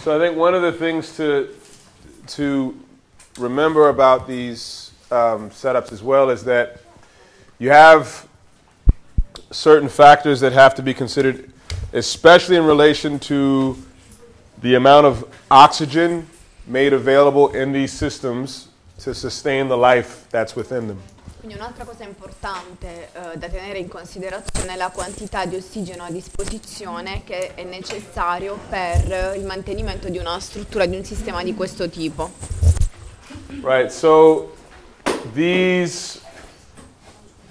So I think one of the things to to remember about these um, setups as well is that you have certain factors that have to be considered, especially in relation to the amount of oxygen made available in these systems to sustain the life that's within them. Quindi un'altra cosa importante eh, da tenere in considerazione è la quantità di ossigeno a disposizione che è necessario per il mantenimento di una struttura, di un sistema di questo tipo. Right. So these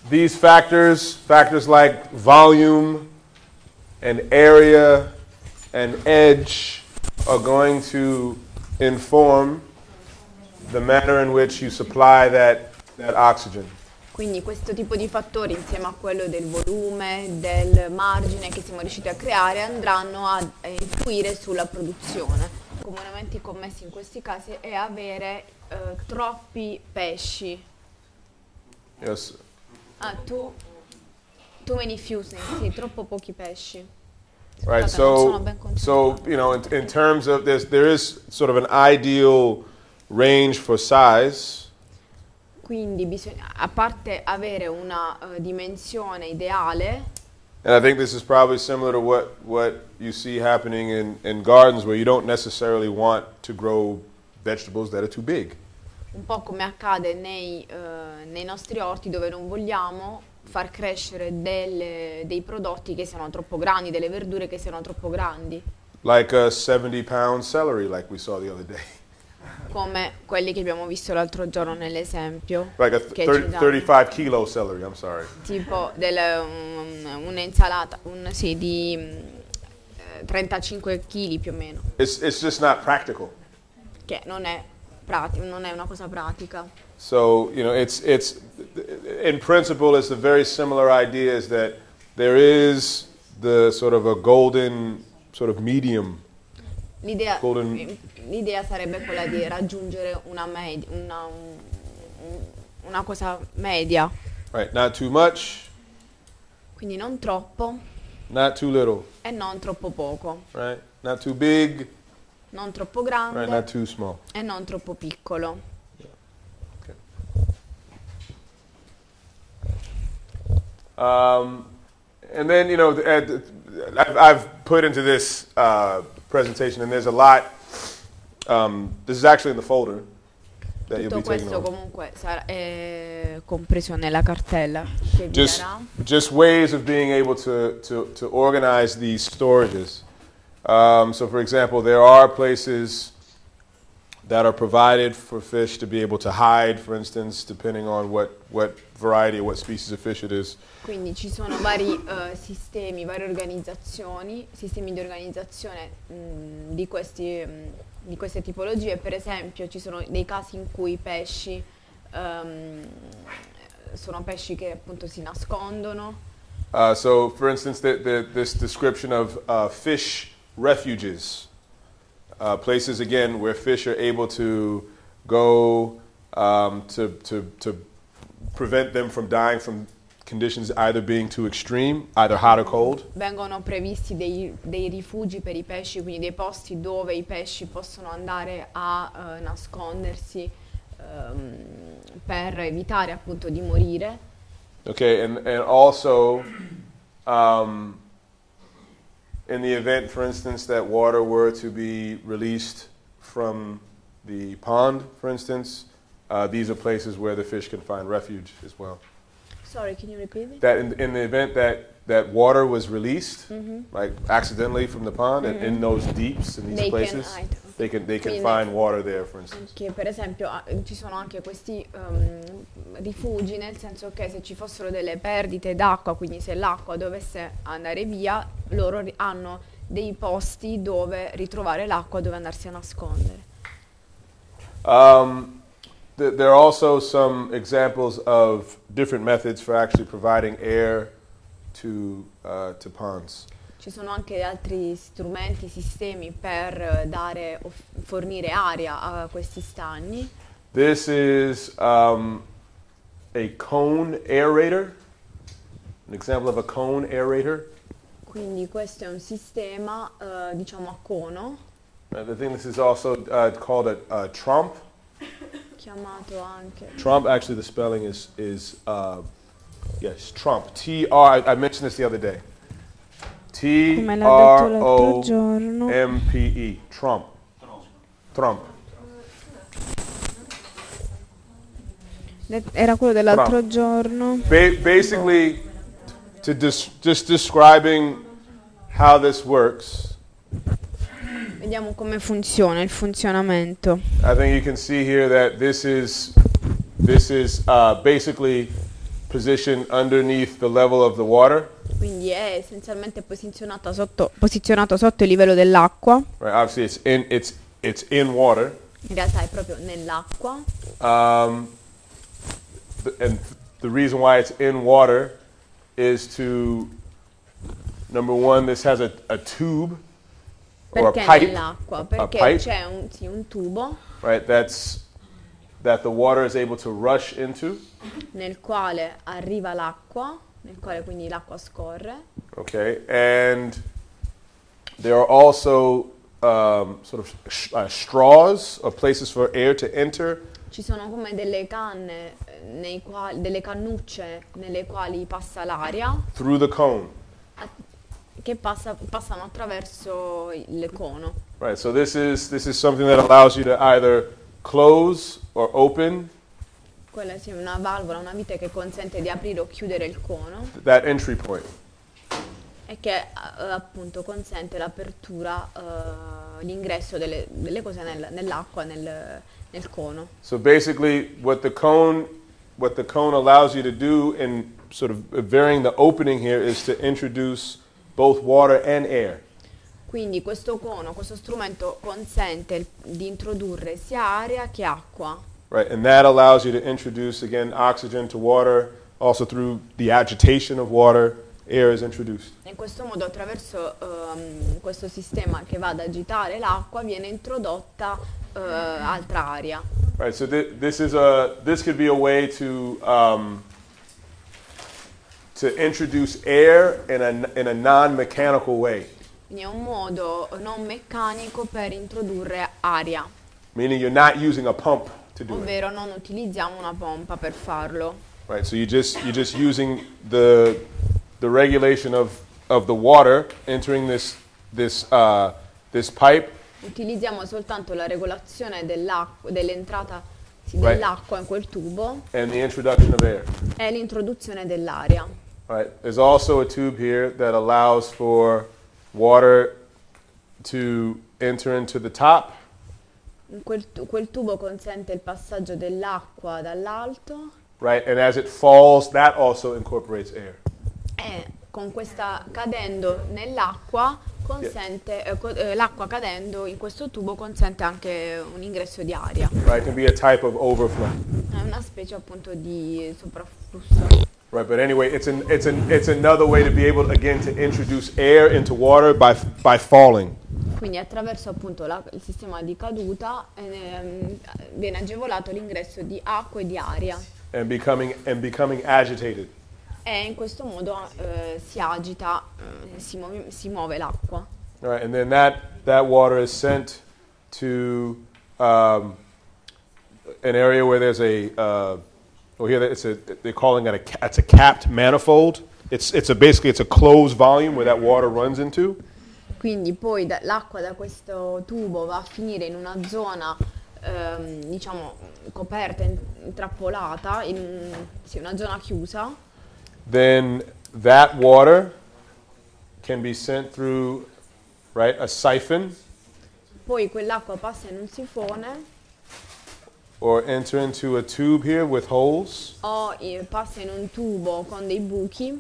these factors, factors like volume and area and edge, are going to inform the manner in which you supply that that oxygen. Quindi questo tipo di fattori insieme a quello del volume, del margine che siamo riusciti a creare andranno a influire sulla produzione. Comunemente commessi in questi casi è avere eh, troppi pesci. Yes. Ah, too, too many fusing, sì, troppo pochi pesci. Right. So so you know, in, in terms of this, there is sort of an ideal range for size. Quindi bisogna, a parte avere una eh, dimensione ideale, And I think this is probably similar to what, what you see happening in, in gardens where you don't necessarily want to grow vegetables that are too big. un po' come accade nei, eh, nei nostri orti dove non vogliamo far crescere delle- dei prodotti che siano troppo grandi, delle verdure che siano troppo grandi, Like a 70 pound celery, like we saw the other day. come quelli che abbiamo visto l'altro giorno nell'esempio. Like a che th- ci 30, danno. 35 kilo celery, I'm sorry. Tipo del, un- un'insalata, un, sì, di mm, eh, 35 kg più o meno, It's, it's just not practical. che non è, prati- non è una cosa pratica. So, you know, it's, it's, in principle, it's a very similar idea is that there is the sort of a golden sort of medium. L'idea, Golden- l'idea sarebbe quella di raggiungere una, med- una, un- un- una cosa media, Right, not too much, quindi non troppo not too little, e non troppo poco, right? Not too big, non troppo right? Not grande too small. e non troppo piccolo. Um, and then, you know, at, I've, I've put into this uh, presentation, and there's a lot. Um, this is actually in the folder that you'll Tutto questo comunque sarà è compreso nella cartella che Just, just ways of being able to, to, to organize these storages. Um, so, for example, there are places that are provided for fish to be able to hide, for instance, depending on what, what variety or what species of fish it is. Quindi ci sono vari eh, sistemi, varie organizzazioni, sistemi di organizzazione mh, di, questi, mh, di queste tipologie. Per esempio ci sono dei casi in cui i pesci ehm, sono pesci che appunto si nascondono. Uh, so, for instance, the, the, this description of uh, fish refuges, uh, places again where fish are able to go um, to, to, to prevent them from dying from conditions either being too extreme, either hot or cold. Vengono previsti dei, dei rifugi per i pesci, quindi dei posti dove i pesci possono andare a eh, nascondersi ehm, per evitare appunto di morire. Okay, and, and also um, in the event, for instance, that water were to be released from the pond, for instance, uh, these are places where the fish can find refuge as well. Sorry, can you repeat it? That in, in the event that, that water was released, like accidentally from the pond, and in those deeps in these They can places, hide. they can they can find water there, for instance. Che per esempio ci sono anche questi ehm, rifugi, nel senso che se ci fossero delle perdite d'acqua, quindi se l'acqua dovesse andare via, loro hanno dei posti dove ritrovare l'acqua, dove andarsi a nascondere. Um, there are also some examples of different methods for actually providing air to, uh, to ponds. Ci sono anche altri strumenti, sistemi per eh, dare, fornire aria a questi stagni. This is um, a cone aerator, an example of a cone aerator. Quindi questo è un sistema, eh, diciamo, a cono, Uh, I think this is also uh, called a, a trump. Chiamato anche... Trump, actually, the spelling is, is uh, yes, Trump. T R, I, I mentioned this the other day. T Come l'ha detto R O. M P E. Trump. Trump. Era quello dell'altro giorno. Ba- basically, to dis- just describing how this works, Vediamo come funziona il funzionamento. I think you can see here that this is this is uh, basically positioned underneath the level of the water. Quindi è essenzialmente posizionata sotto, posizionato sotto il livello dell'acqua, Right? Obviously, it's in it's it's in water. in realtà è proprio nell'acqua. Um, and the reason why it's in water is to number one, this has a, a tube or a Perché pipe, nell'acqua? a Perché pipe, c'è un, sì, un tubo right? That's that the water is able to rush into. nel quale arriva l'acqua, nel quale quindi l'acqua scorre. Okay, and there are also um, sort of sh- uh, straws or places for air to enter. Ci sono come delle canne, eh, nei quali, delle cannucce nelle quali passa l'aria through the cone. a- che passa- passano attraverso il cono. Right. So this is this is something that allows you to either close or open Quella sì, è una valvola, una vite che consente di aprire o chiudere il cono that entry point. e che eh, appunto consente l'apertura, eh, l'ingresso delle, delle cose nel- nell'acqua, nel, nel cono. So basically, what the cone what the cone allows you to do in sort of varying the opening here is to introduce both water and air. Quindi questo cono, questo strumento consente di introdurre sia aria che acqua. Right, and that allows you to introduce again oxygen to water. Also through the agitation of water, air is introduced. In questo modo, attraverso ehm, questo sistema che va ad agitare l'acqua, viene introdotta eh, altra aria. Right, so thi- this is a this could be a way to um, to introduce air in a in a non-mechanical way, Quindi è un modo non meccanico per introdurre aria, meaning you're not using a pump to do it. ovvero non utilizziamo una pompa per farlo. Right, so you just you're just using the the regulation of of the water entering this this uh, this pipe, Utilizziamo soltanto la regolazione dell'acqua, dell'entrata sì, Right. dell'acqua in quel tubo and the introduction of air. e l'introduzione dell'aria. Right, there's also a tube here that allows for water to enter into the top, Quel, quel tubo consente il passaggio dell'acqua dall'alto right, and as it falls, that also incorporates air. e con questa cadendo nell'acqua consente, eh, co- eh, l'acqua cadendo in questo tubo consente anche un ingresso di aria. Right, it can be a type of overflow. È una specie appunto di soprafflusso. Right, but anyway, it's an it's an it's another way to be able again to introduce air into water by by falling. Quindi attraverso appunto la- il sistema di caduta ehm, viene agevolato l'ingresso di acqua e di aria and becoming and becoming agitated. e in questo modo eh, si agita, eh, si, muove, si muove l'acqua. Right, and then that that water is sent to um, an area where there's a uh, well here it's a they're calling it a it's a capped manifold. It's it's a basically it's a closed volume where that water runs into. Quindi poi da- l'acqua da questo tubo va a finire in una zona ehm, diciamo coperta, in- intrappolata, in sì, una zona chiusa Then that water can be sent through right a siphon poi quell'acqua passa in un sifone or enter into a tube here with holes. o eh, passa in un tubo con dei buchi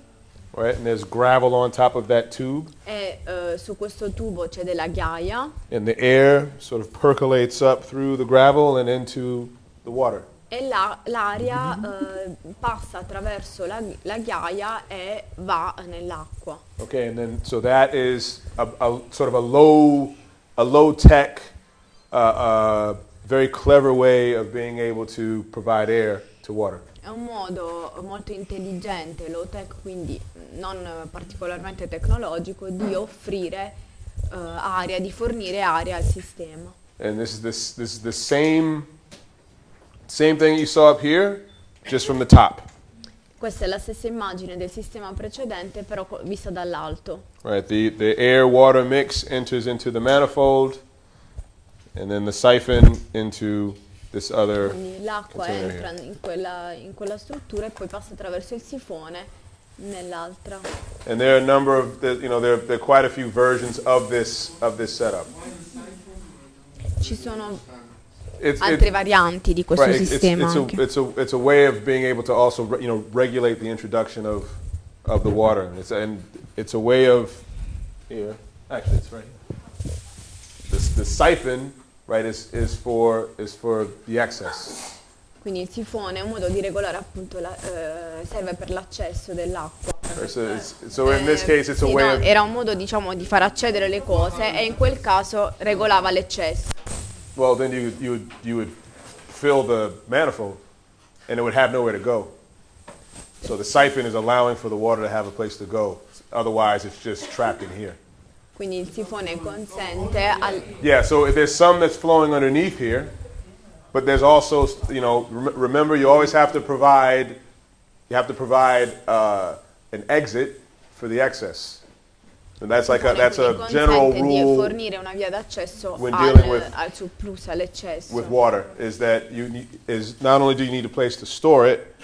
Right, and there's gravel on top of that tube. e eh, su questo tubo c'è della ghiaia and the air sort of percolates up through the gravel and into the water. e la- l'aria eh, passa attraverso la, la ghiaia e va nell'acqua. Okay, and then so that is a, a sort of a low, a low tech, uh, uh, very clever way of being able to provide air to water. È un modo molto intelligente, low tech, quindi non particolarmente tecnologico, di offrire uh, aria, di fornire aria al sistema. And this is this this is the same same thing you saw up here, just from the top. Questa è la stessa immagine del sistema precedente, però vista dall'alto. Right, the, the air water mix enters into the manifold, and then the siphon into this other. L'acqua entra in quella, in quella struttura e poi passa attraverso il sifone nell'altra. And there are a number of, the, you know, there, there are quite a few versions of this of this setup. Ci sono it's, altre it, varianti di questo right, sistema. It's, it's, a, it's, a, it's a way of being able to also you know, regulate the introduction of, of the water. It's, and it's a way of, here, actually it's right here. This, the siphon right, is, is, for, is for the excess. Quindi il sifone è un modo di regolare appunto, la, eh, serve per l'accesso dell'acqua. So, so in this case it's a sì, way no, of... Era un modo diciamo di far accedere le cose e in quel caso regolava l'eccesso. Well, then you, you, would, you would fill the manifold and it would have nowhere to go. So the siphon is allowing for the water to have a place to go. Otherwise, it's just trapped in here. Quindi il sifone consente al... Yeah, so there's some that's flowing underneath here, but there's also, you know, remember you always have to provide, you have to provide uh, an exit for the excess. And that's like a, that's a general rule fornire una via d'accesso when al, dealing with- al surplus, all'eccesso. with water is that you need, is not only do you need a place to store it,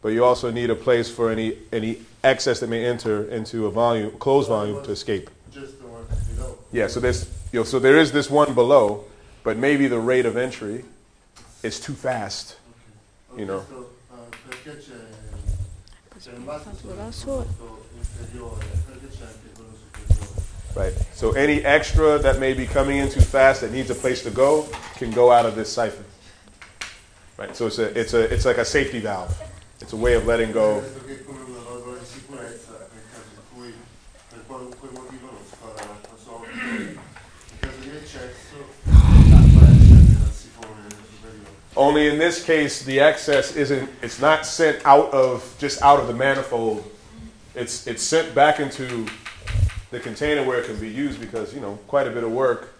but you also need a place for any any excess that may enter into a volume closed volume to escape. Just the one below. Yeah, so there's you know so there is this one below, but maybe the rate of entry is too fast. Ho You know. visto, perché c'è, c'è un vaso da solo solo. inferiore, perché c'è anche quello superiore. Right. So any extra that may be coming in too fast that needs a place to go can go out of this siphon. Right. So it's a it's a it's like a safety valve. It's a way of letting go. Penso che come una valvola di sicurezza nel caso in cui per qualunque motivo non si fa l'acqua sotto, in caso di eccesso l'acqua esce dal sifone superiore. Only in this case, the excess isn't, it's not sent out of, just out of the manifold. It's, it's sent back into the container where it can be used because, you know, quite a bit of work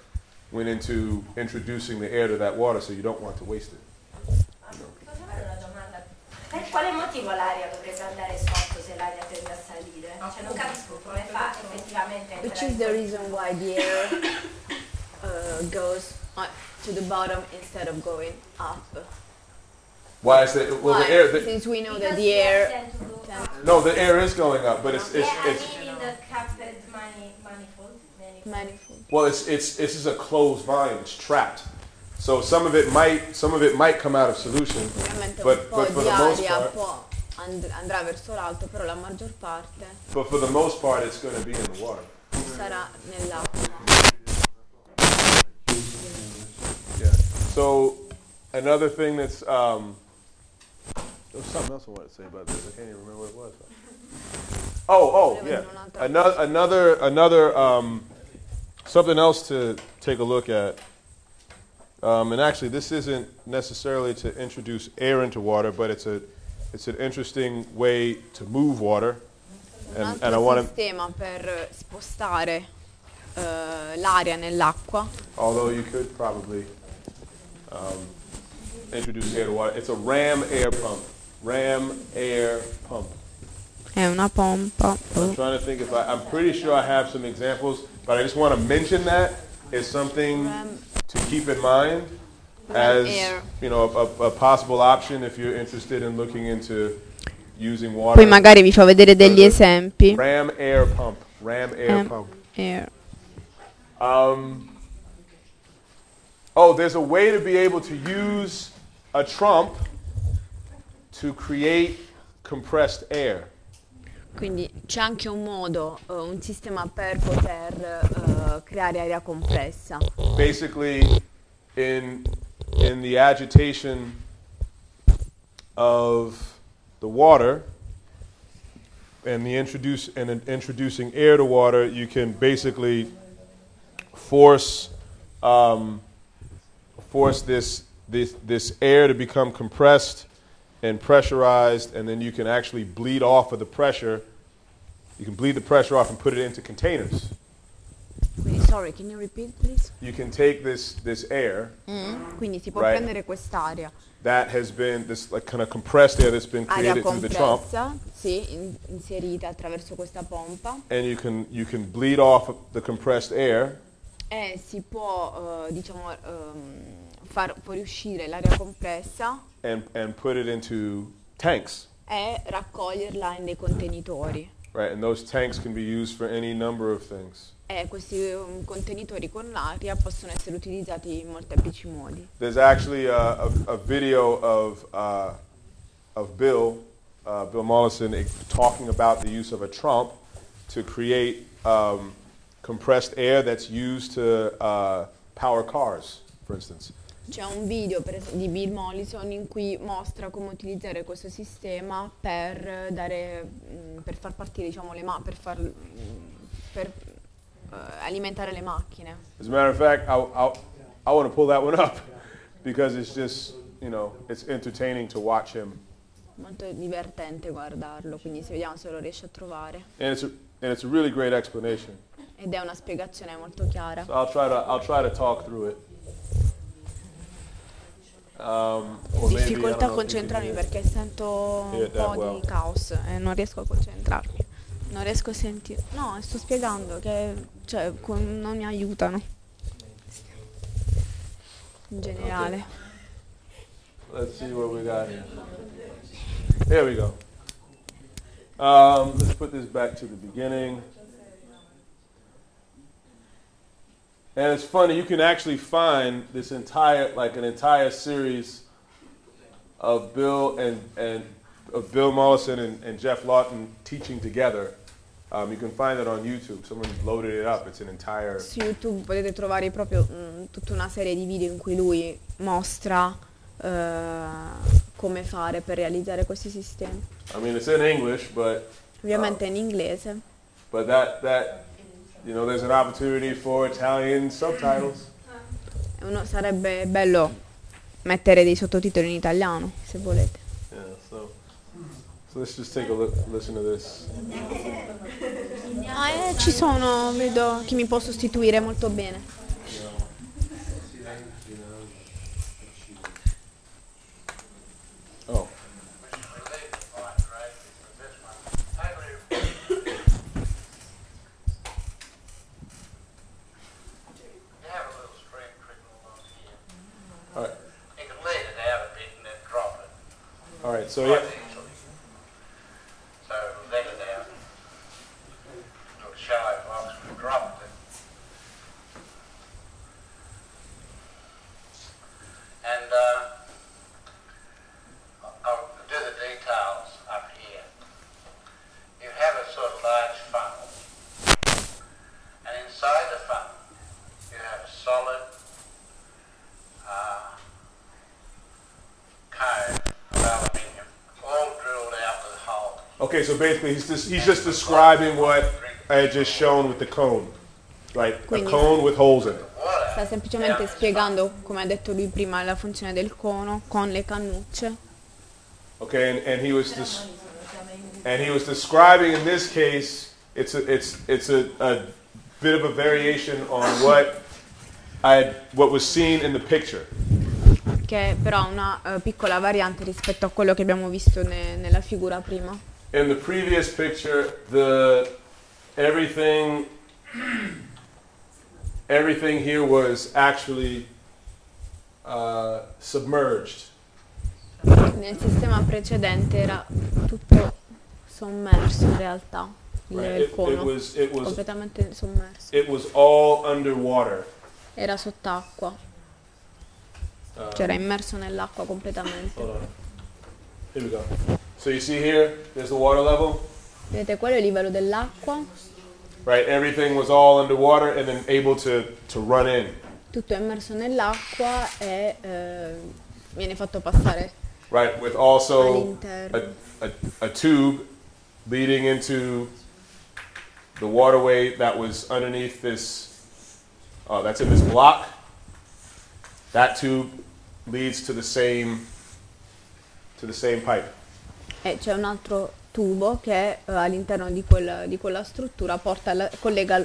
went into introducing the air to that water, so you don't want to waste it. Domanda? Per quale motivo l'aria dovrebbe andare sotto se l'aria tende a salire? Cioè non capisco come fa effettivamente Which is the reason why the air uh, goes uh, to the bottom instead of going up. Why is it, well, Why? the air, the, Since we know that the air tend to go up. no, the air is going up, but it's, it's, Yeah, I it's, mean in the capped mani- manifold. manifold. manifold. well, it's, it's, this is a closed volume, it's trapped. So some of it might, some of it might come out of solution, But- but for the most part- può and- andrà verso l'alto, però la maggior parte but for the most part, it's going to be in the water. sarà nell'acqua. Yeah. So another thing that's um, there was something else I wanted to say about this. I can't even remember what it was. Oh, oh, yeah. Another, another, another, um, something else to take a look at. Um, and actually, this isn't necessarily to introduce air into water, but it's a, it's an interesting way to move water. And, and I want to, per spostare eh, l'aria nell'acqua. although you could probably um, introduce air to water, it's a ram air pump. Ram air pump. È una pompa. I'm trying to think if I, I'm pretty sure I have some examples, but I just want to mention that as something to keep in mind as you know a, a possible option if you're interested in looking into using water. Poi magari vi fa vedere degli esempi. Ram air pump. Ram air Ram- pump. Air. Um, oh, there's a way to be able to use a trump to create compressed air. Quindi c'è anche un modo, eh, un sistema per poter eh, creare aria compressa. basically in in the agitation of the water and the introduce and in introducing air to water, you can basically force um, force this this this air to become compressed and pressurized, and then you can actually bleed off of the pressure. You can bleed the pressure off and put it into containers. Quindi, sorry, can you repeat please? You can take this, this air Quindi si può Right. prendere quest'aria, that has been, this like kind of compressed air that's been created through the compressa, sì, in- inserita attraverso questa pompa and you can, you can bleed off the compressed air e si può, eh, diciamo, ehm, far fuoriuscire l'aria compressa and, and put it into tanks. e raccoglierla in dei contenitori. Right, and those tanks can be used for any number of things. E questi um, contenitori con l'aria possono essere utilizzati in molteplici modi. There's actually a, a, a video of, uh, of Bill, uh, Bill Mollison, eh, talking about the use of a trump to create um, compressed air that's used to uh, power cars, for instance. C'è un video es- di Bill Mollison in cui mostra come utilizzare questo sistema per, dare, mm, per far partire diciamo, le ma- per, far, mm, per eh, alimentare le macchine. As a matter of fact, I, I, I want to pull that one up because it's just, you know, it's entertaining to watch him. Molto divertente guardarlo, quindi se vediamo se lo riesce a trovare. And it's a, and it's a really great explanation. Ed è una spiegazione molto chiara. So I'll try to, I'll try to talk through it. Um, Difficoltà a concentrarmi perché sento un that po' di caos e non riesco a concentrarmi. Non riesco a sentire. No, sto spiegando che cioè, con- non mi aiutano. In generale. Let's see what we got here. There we go. Um, let's put this back to the beginning. And it's funny, you can actually find this entire, like an entire series of Bill and, and of Bill Mollison and, and Jeff Lawton teaching together. Um, you can find it on YouTube. Someone loaded it up. It's an entire. Su YouTube potete trovare proprio mm, tutta una serie di video in cui lui mostra eh, come fare per realizzare questi sistemi. I mean, it's in English, but Ovviamente in inglese. But that that you know, there's an opportunity for Italian subtitles. Uno- sarebbe bello mettere dei sottotitoli in italiano, se volete. Yeah, so so let's just take a look, listen to this. Ah, eh, ci sono, vedo chi mi può sostituire molto bene. So yeah, okay. So basically, he's just he's just describing what I had just shown with the cone, right? A Quindi- cone with holes in it. Sta semplicemente spiegando, come ha detto lui prima, la funzione del cono con le cannucce. Okay, and, and he was des- and he was describing in this case, it's a, it's it's a, a bit of a variation on what I had, what was seen in the picture. che è però una eh, piccola variante rispetto a quello che abbiamo visto ne- nella figura prima. In the previous picture, the everything everything here was actually uh, submerged. Nel sistema precedente era tutto sommerso in realtà, Right? It, it was it was completamente sommerso. it was all underwater. Era sott'acqua, Uh, cioè era immerso nell'acqua completamente. hold on. Here we go. So you see here, there's the water level. Vedete, quello è il livello dell'acqua, right? Everything was all underwater and then able to, to run in, tutto è immerso nell'acqua e eh, viene fatto passare right? With also a, a, a tube leading into the waterway that was underneath this, uh, that's in this block. That tube leads to the same to the same pipe. E c'è un altro tubo che eh, all'interno di, quel- di quella struttura porta la- collega-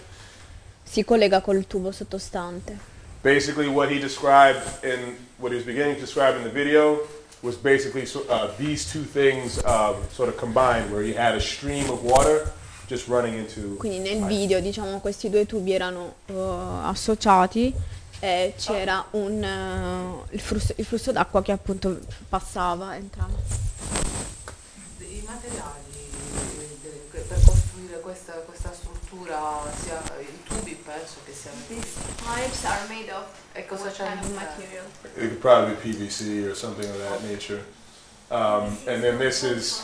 si collega col tubo sottostante. Basically, what he described in what he was beginning to describe in the video was basically so- uh, these two things um, sort of combined, where he had a stream of water just running into. Quindi nel video diciamo questi due tubi erano eh, associati e c'era un, eh, il, flusso, il flusso d'acqua che appunto passava, entrava. Struttura, sia i tubi penso che siano pipes are made of E cosa c'è all'interno? It could probably be PVC or something of that nature. Um, and then this is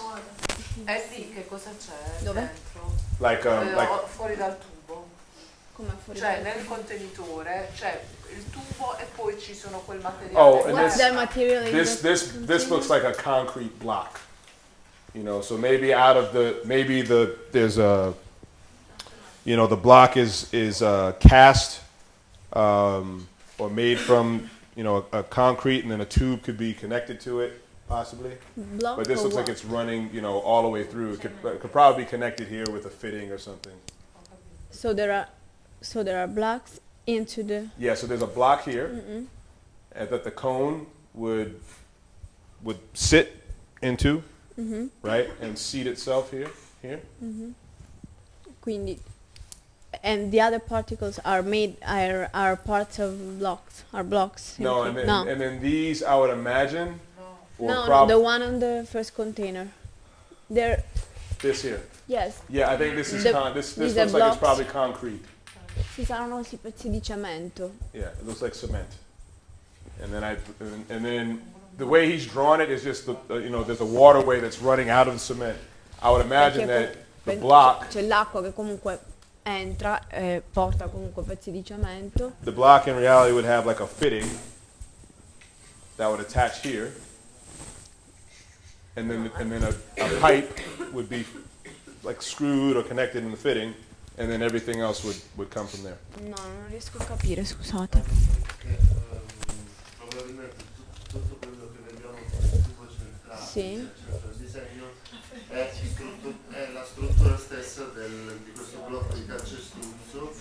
E lì che cosa c'è Dove? dentro? like um, Eh, like o- fuori dal tubo? Come fuori Cioè dal- nel contenitore c'è il tubo e poi ci sono quel materiale. Oh, and this- the material in this this this looks like a concrete block. You know, so maybe out of the maybe the there's a you know the block is is uh, cast um, or made from you know a, a concrete, and then a tube could be connected to it possibly. block But this looks like it's running you know all the way through. It could, it could probably be connected here with a fitting or something. So there are so there are blocks into the Yeah, so there's a block here, Mm-mm. and that the cone would would sit into, Mhm. right, and seat itself here, here. Mhm. quindi and the other particles are made are are parts of blocks are blocks No, and then no and then these I would imagine, No. no, no the one on the first container there this here. yes Yeah, I think this is The- con- this this looks like it's probably concrete. ci saranno questi pezzi di cemento Yeah, it looks like cement. And then I and, and then the way he's drawn it is just the uh, you know there's a waterway that's running out of the cement. I would imagine Perché that the block c'è l'acqua che comunque entra e porta comunque pezzi di cemento the block in reality would have like a fitting that would attach here, and then and then a, a pipe would be like screwed or connected in the fitting, and then everything else would, would come from there. no non riesco a capire scusate Perché probabilmente tut- tutto quello che vediamo come tubo centrale, Sì. il disegno, è, struttu- è la struttura stessa del- di questo blocco di calcestruzzo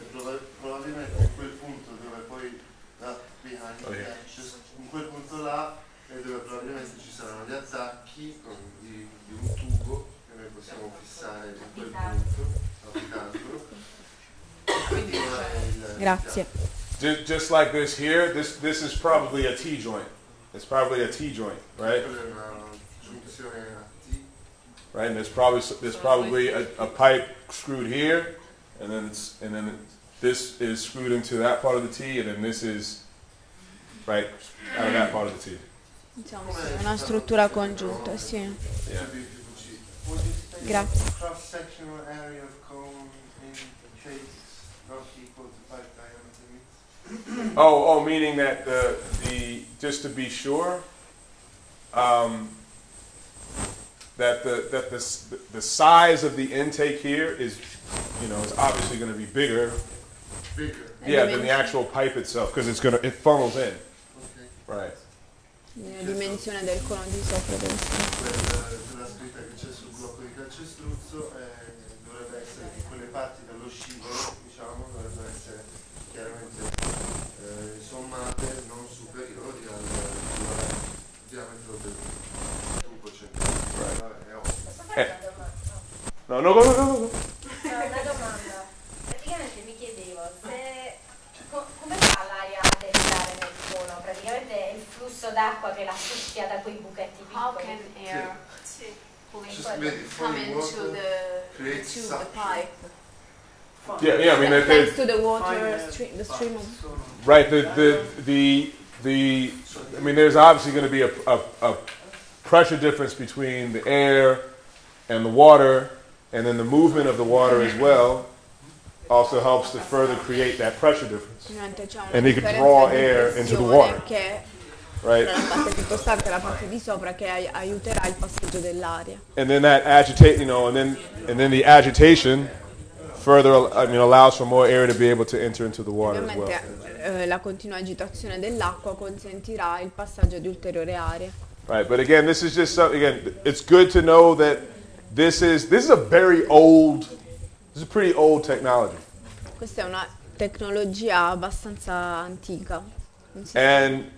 e proba- probabilmente in quel punto dove poi là, behind, eh, just- in quel punto là è dove probabilmente ci saranno gli attacchi con- di, di un tubo che noi possiamo fissare in quel punto, applicandolo. Quindi il- grazie Just, just like this here, this this is probably a T joint. It's probably a T joint, right? Right, and there's probably there's probably a, a pipe screwed here, and then it's, and then this is screwed into that part of the T, and then this is right out of that part of the T. diciamo sì, una struttura congiunta sì Yeah. Would you say Grazie. cross-sectional area of cone in case not equal to pipe diameter? Oh, oh, meaning that the the just to be sure, um, that the that the the size of the intake here is, you know, is obviously going to be bigger, Bigger. yeah, than the actual pipe itself because it's gonna it funnels in, Ok. right? la dimensione del cono di sopra deve essere Quella, quella scritta che c'è sul blocco di calcestruzzo eh, dovrebbe essere che quelle parti dello scivolo, diciamo, dovrebbero essere chiaramente eh, sommate non superiori al, al diametro del tubo centrale. È ovvio. Posso fare Eh. una domanda? No, no, go, go, go, go. No, una domanda. Praticamente mi chiedevo se co- come fa l'aria a entrare nel cono? Praticamente è il flusso d'acqua che la succhia da quei buchetti piccoli. air Just made it funny water creates suction. Yeah, yeah. I mean, that, thanks to the water stream the stream of right. The, the the the. I mean, there's obviously going to be a, a, a pressure difference between the air and the water, and then the movement of the water as well also helps to further create that pressure difference, Ovviamente c'è una And they could differenza draw air into the water. right? tra la parte sottostante la parte di sopra che ai- aiuterà il passaggio dell'aria. And then that agitate, you know, and then and then the agitation further, I mean, allows for more air to be able to enter into the water as well. Eh, la continua agitazione dell'acqua consentirà il passaggio di ulteriore aria. Right, but again, this is just something. Again, it's good to know that this is this is a very old, this is pretty old technology, Questa è una tecnologia abbastanza antica. And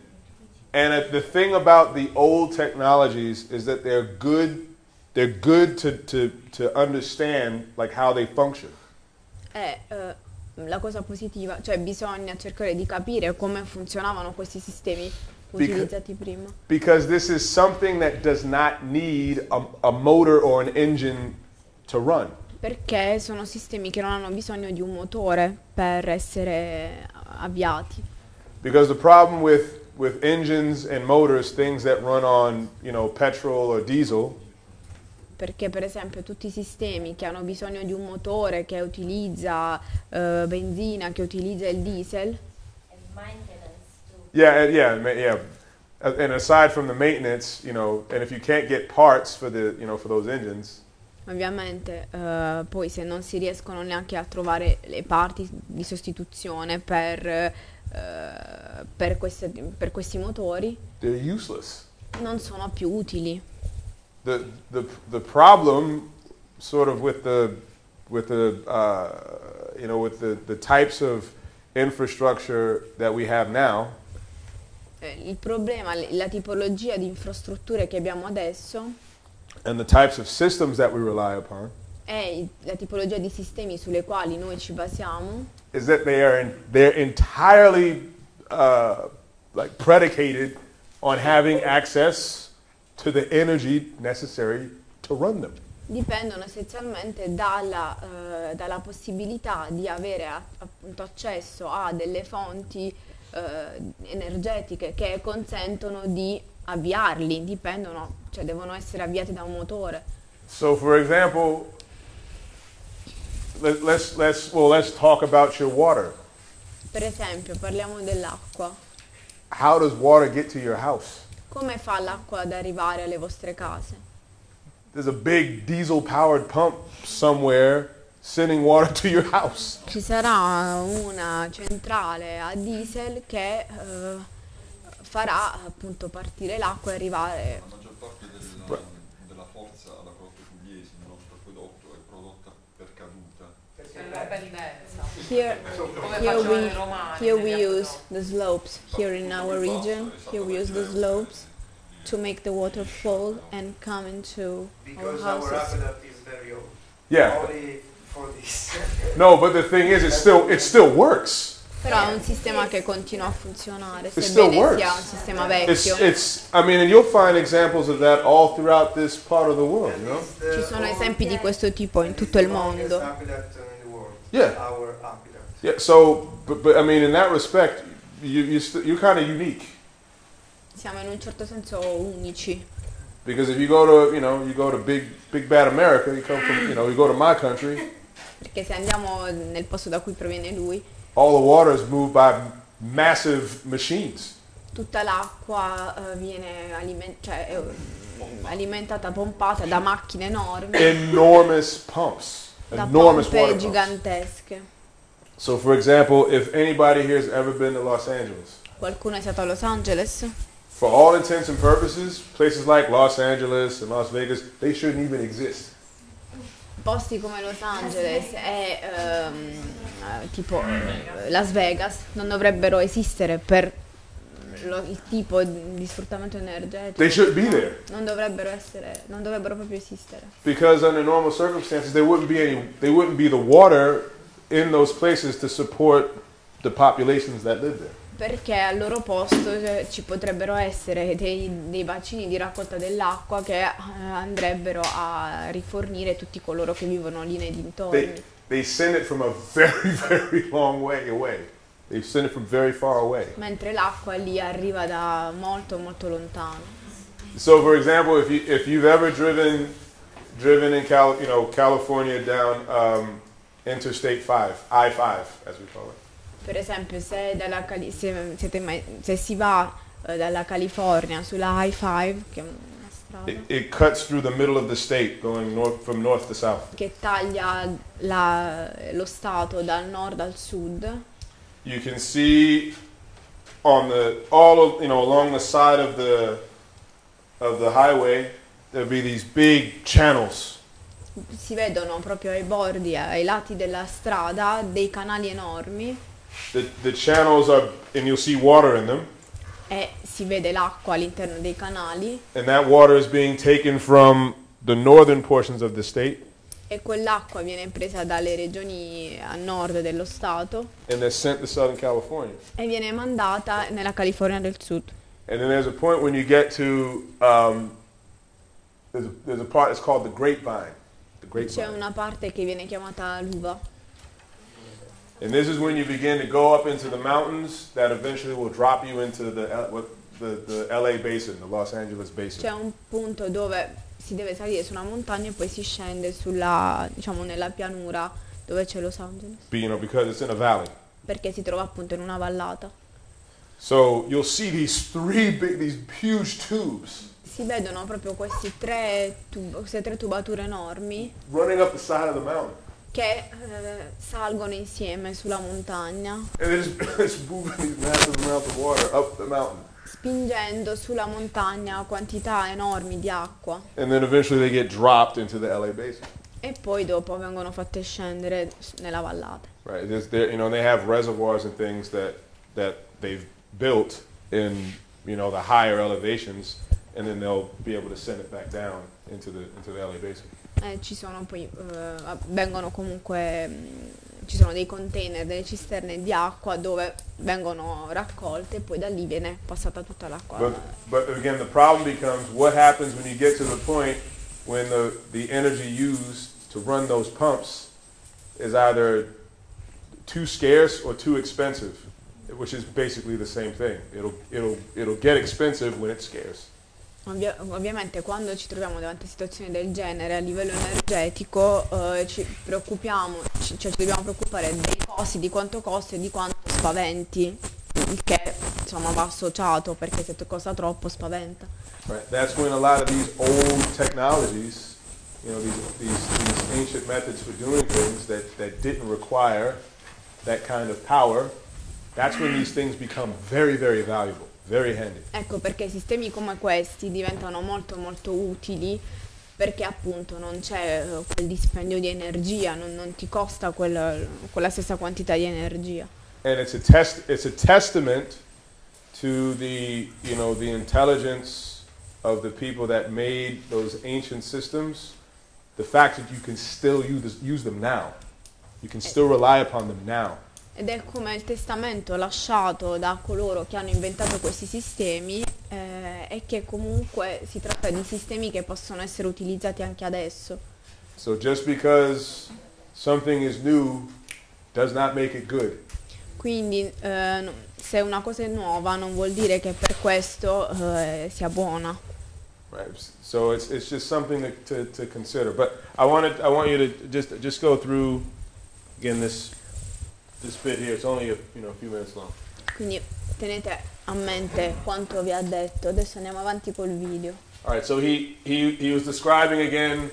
and uh, the thing about the old technologies is that they're good. They're good to to to understand like how they function. eh, la cosa positiva, cioè bisogna cercare di capire come funzionavano questi sistemi utilizzati prima. Because this is something that does not need a, a motor or an engine to run. Perché sono sistemi che non hanno bisogno di un motore per essere avviati. Because the problem with, with engines and motors, things that run on, you know, petrol or diesel, Perché per esempio tutti i sistemi che hanno bisogno di un motore che utilizza eh, benzina, che utilizza il diesel. Yeah, and- yeah, yeah. Uh, And aside from the maintenance, you know, and if you can't get parts for the, you know, for those engines, ovviamente eh, poi se non si riescono neanche a trovare le parti di sostituzione per, eh, per queste- per questi motori, they're useless. non sono più utili. The, the, the problem, sort of with the, with the, uh, you know, with the, the types of infrastructure that we have now, Eh, il problema, la tipologia di infrastrutture che abbiamo adesso and the types of systems that we rely upon, e la tipologia di sistemi sulle quali noi ci basiamo is that they are in, they're entirely uh, like predicated on having access to the energy necessary to run them. dipendono essenzialmente dalla, eh, dalla possibilità di avere a- appunto accesso a delle fonti eh, energetiche che consentono di avviarli, dipendono, cioè devono essere avviati da un motore. So, for example, let, let's let's well let's talk about your water. Per esempio, parliamo dell'acqua. How does water get to your house? Come fa l'acqua ad arrivare alle vostre case? There's a big diesel-powered pump somewhere sending water to your house. Ci sarà una centrale a diesel che eh, farà appunto partire l'acqua e arrivare. La maggior parte del- della forza alla Croce Pugliese, il nostro acquedotto, è prodotta per caduta. Per la pendenza. Here, here we, here we use the slopes. Here in our region, here we use the slopes to make the water fall and come into our Because our houses. aqueduct is very old. Yeah. For this. No, but the thing is, it still it still works. Però è un sistema che continua a funzionare, It still sebbene works. sia un sistema It's vecchio. it's. I mean, and you'll find examples of that all throughout this part of the world. You know. It's Ci sono esempi di questo tipo in tutto il it's mondo. Yeah. Yeah. So, but, but I mean, in that respect, you you st- you're kind of unique Siamo in un certo senso unici. because if you go to you know you go to big big bad America, you come from you know you go to my country, Perché se andiamo nel posto da cui proviene lui, all the water is moved by massive machines. tutta l'acqua eh, viene alimen- cioè, è, eh, alimentata, pompata da macchine enormi, enormous pumps, da enormous pompe water pumps. gigantesche. So, for example, if anybody here has ever been to Los Angeles, Qualcuno è stato a Los Angeles? for all intents and purposes, places like Los Angeles and Las Vegas, they shouldn't even exist. Posti come Los Angeles e ehm, eh, tipo eh, Las Vegas non dovrebbero esistere per lo- il tipo di sfruttamento energetico. They should be there Non dovrebbero essere, non dovrebbero proprio esistere. because under normal circumstances, there wouldn't be any, there wouldn't be the water in those places to support the populations that live there. Perché al loro posto eh, ci potrebbero essere dei, dei bacini di raccolta dell'acqua che eh, andrebbero a rifornire tutti coloro che vivono lì nei dintorni. They, they send it from a very, very long way away. They send it from very far away. Mentre l'acqua lì arriva da molto molto lontano. So, for example, if you if you've ever driven driven in Cal, you know California down um, Interstate Five, I five, as we call it. Per esempio, se, dalla Cali- se, siete mai- se si va eh, dalla California sulla I-5, che è una strada It, it cuts through the middle of the state, going north from north to south. che taglia la- lo stato dal nord al sud, You can see on the all of, you know along the side of the of the highway, there'll be these big channels. Si vedono proprio ai bordi, ai lati della strada, dei canali enormi The, the channels are, and you'll see water in them, e si vede l'acqua all'interno dei canali and that water is being taken from the northern portions of the state e quell'acqua viene presa dalle regioni a nord dello stato and sent to Southern California. e viene mandata nella California del Sud. And then there's a point when you get to, um, there's, a, there's a part that's called the grapevine. The C'è grapevine. una parte che viene chiamata l'uva And this is when you begin to go up into the mountains that eventually will drop you into the, L- what, the, the LA basin, the Los Angeles basin. C'è un punto dove si deve salire su una montagna e poi si scende sulla, diciamo, nella pianura dove c'è Los Angeles, Be- you know, because it's in a valley. perché si trova appunto in una vallata. So you'll see these three big, these huge tubes Si vedono proprio questi tre tub- queste tre tubature enormi running up the side of the mountain. Che eh, salgono insieme sulla montagna, spingendo sulla montagna quantità enormi di acqua And then eventually they get dropped into the LA basin. e poi dopo vengono fatte scendere nella vallata. Right. You know, they have reservoirs and things that, that they've built in, you know, the higher elevations, and then they'll be able to send it back down into the, into the LA basin. Eh, ci sono poi, eh, vengono comunque, mh, ci sono dei container, delle cisterne di acqua dove vengono raccolte e poi da lì viene passata tutta l'acqua. But, but again, the problem becomes what happens when you get to the point when the, the energy used to run those pumps is either too scarce or too expensive, which is basically the same thing. It'll, it'll, it'll get expensive when it's scarce. Ovvia- ovviamente quando ci troviamo davanti a situazioni del genere a livello energetico eh, ci preoccupiamo, ci- cioè ci dobbiamo preoccupare dei costi, di quanto costa e di quanto spaventi, il che insomma va associato perché se costa troppo spaventa. Right. That's when a lot of these old technologies, you know, these, these, these ancient methods for doing things that, that didn't require that kind of power, that's when these things become very, very valuable. Ecco perché sistemi come questi diventano molto molto utili perché appunto non c'è eh, quel dispendio di energia, non, non ti costa quel- quella stessa quantità di energia. And it's a test, it's a testament to the, you know, the intelligence of the people that made those ancient systems, the fact that you can still use, use them now. You can still rely upon them now. Ed è come il testamento lasciato da coloro che hanno inventato questi sistemi eh, e che comunque si tratta di sistemi che possono essere utilizzati anche adesso. So just because something is new does not make it good. Quindi eh, se una cosa è nuova non vuol dire che per questo eh, sia buona. Right. So it's, it's just something to, to, to consider. But I wanted I want you to just just go through again this here. A you know. Quindi tenete a mente quanto vi ha detto. Adesso andiamo avanti col video. All right. So he he he was describing again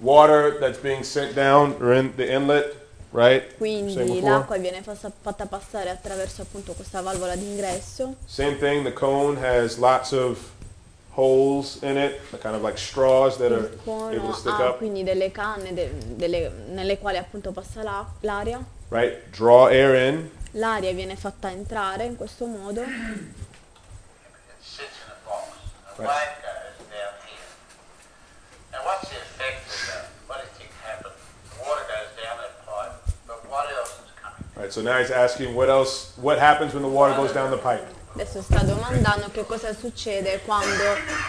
water that's being sent down or in the inlet, right? Same Quindi l'acqua viene fatta passare attraverso appunto questa valvola d'ingresso. Same thing. The cone has lots of holes in it, kind of like straws that are able to stick ha up. quindi delle canne de- delle- nelle quali appunto passa la- l'aria. Right. Draw air in. L'aria viene fatta entrare in questo modo It sits in a box. The Right. pipe goes down here. Now what's the effect of that? What do you think happens? The water goes down that pipe, but what else is coming? All right. So now he's asking what else. What happens when the water goes down the pipe? Adesso sta domandando che cosa succede quando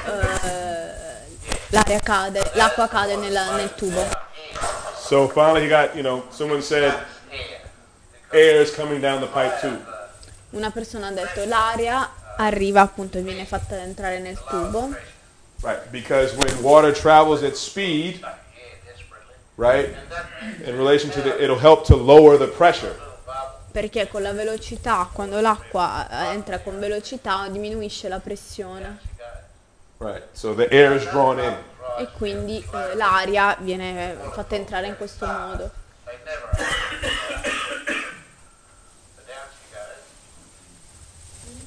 eh, l'aria cade, l'acqua cade nella- nel tubo. So finally, he got, you know, someone said air is coming down the pipe too. Una persona ha detto l'aria arriva appunto e viene fatta entrare nel tubo Right, because when water travels at speed, right, in relation to the, it'll help to lower the pressure. perché con la velocità, quando l'acqua eh, entra con velocità diminuisce la pressione Right, so the air is drawn in. e quindi eh, l'aria viene fatta entrare in questo modo.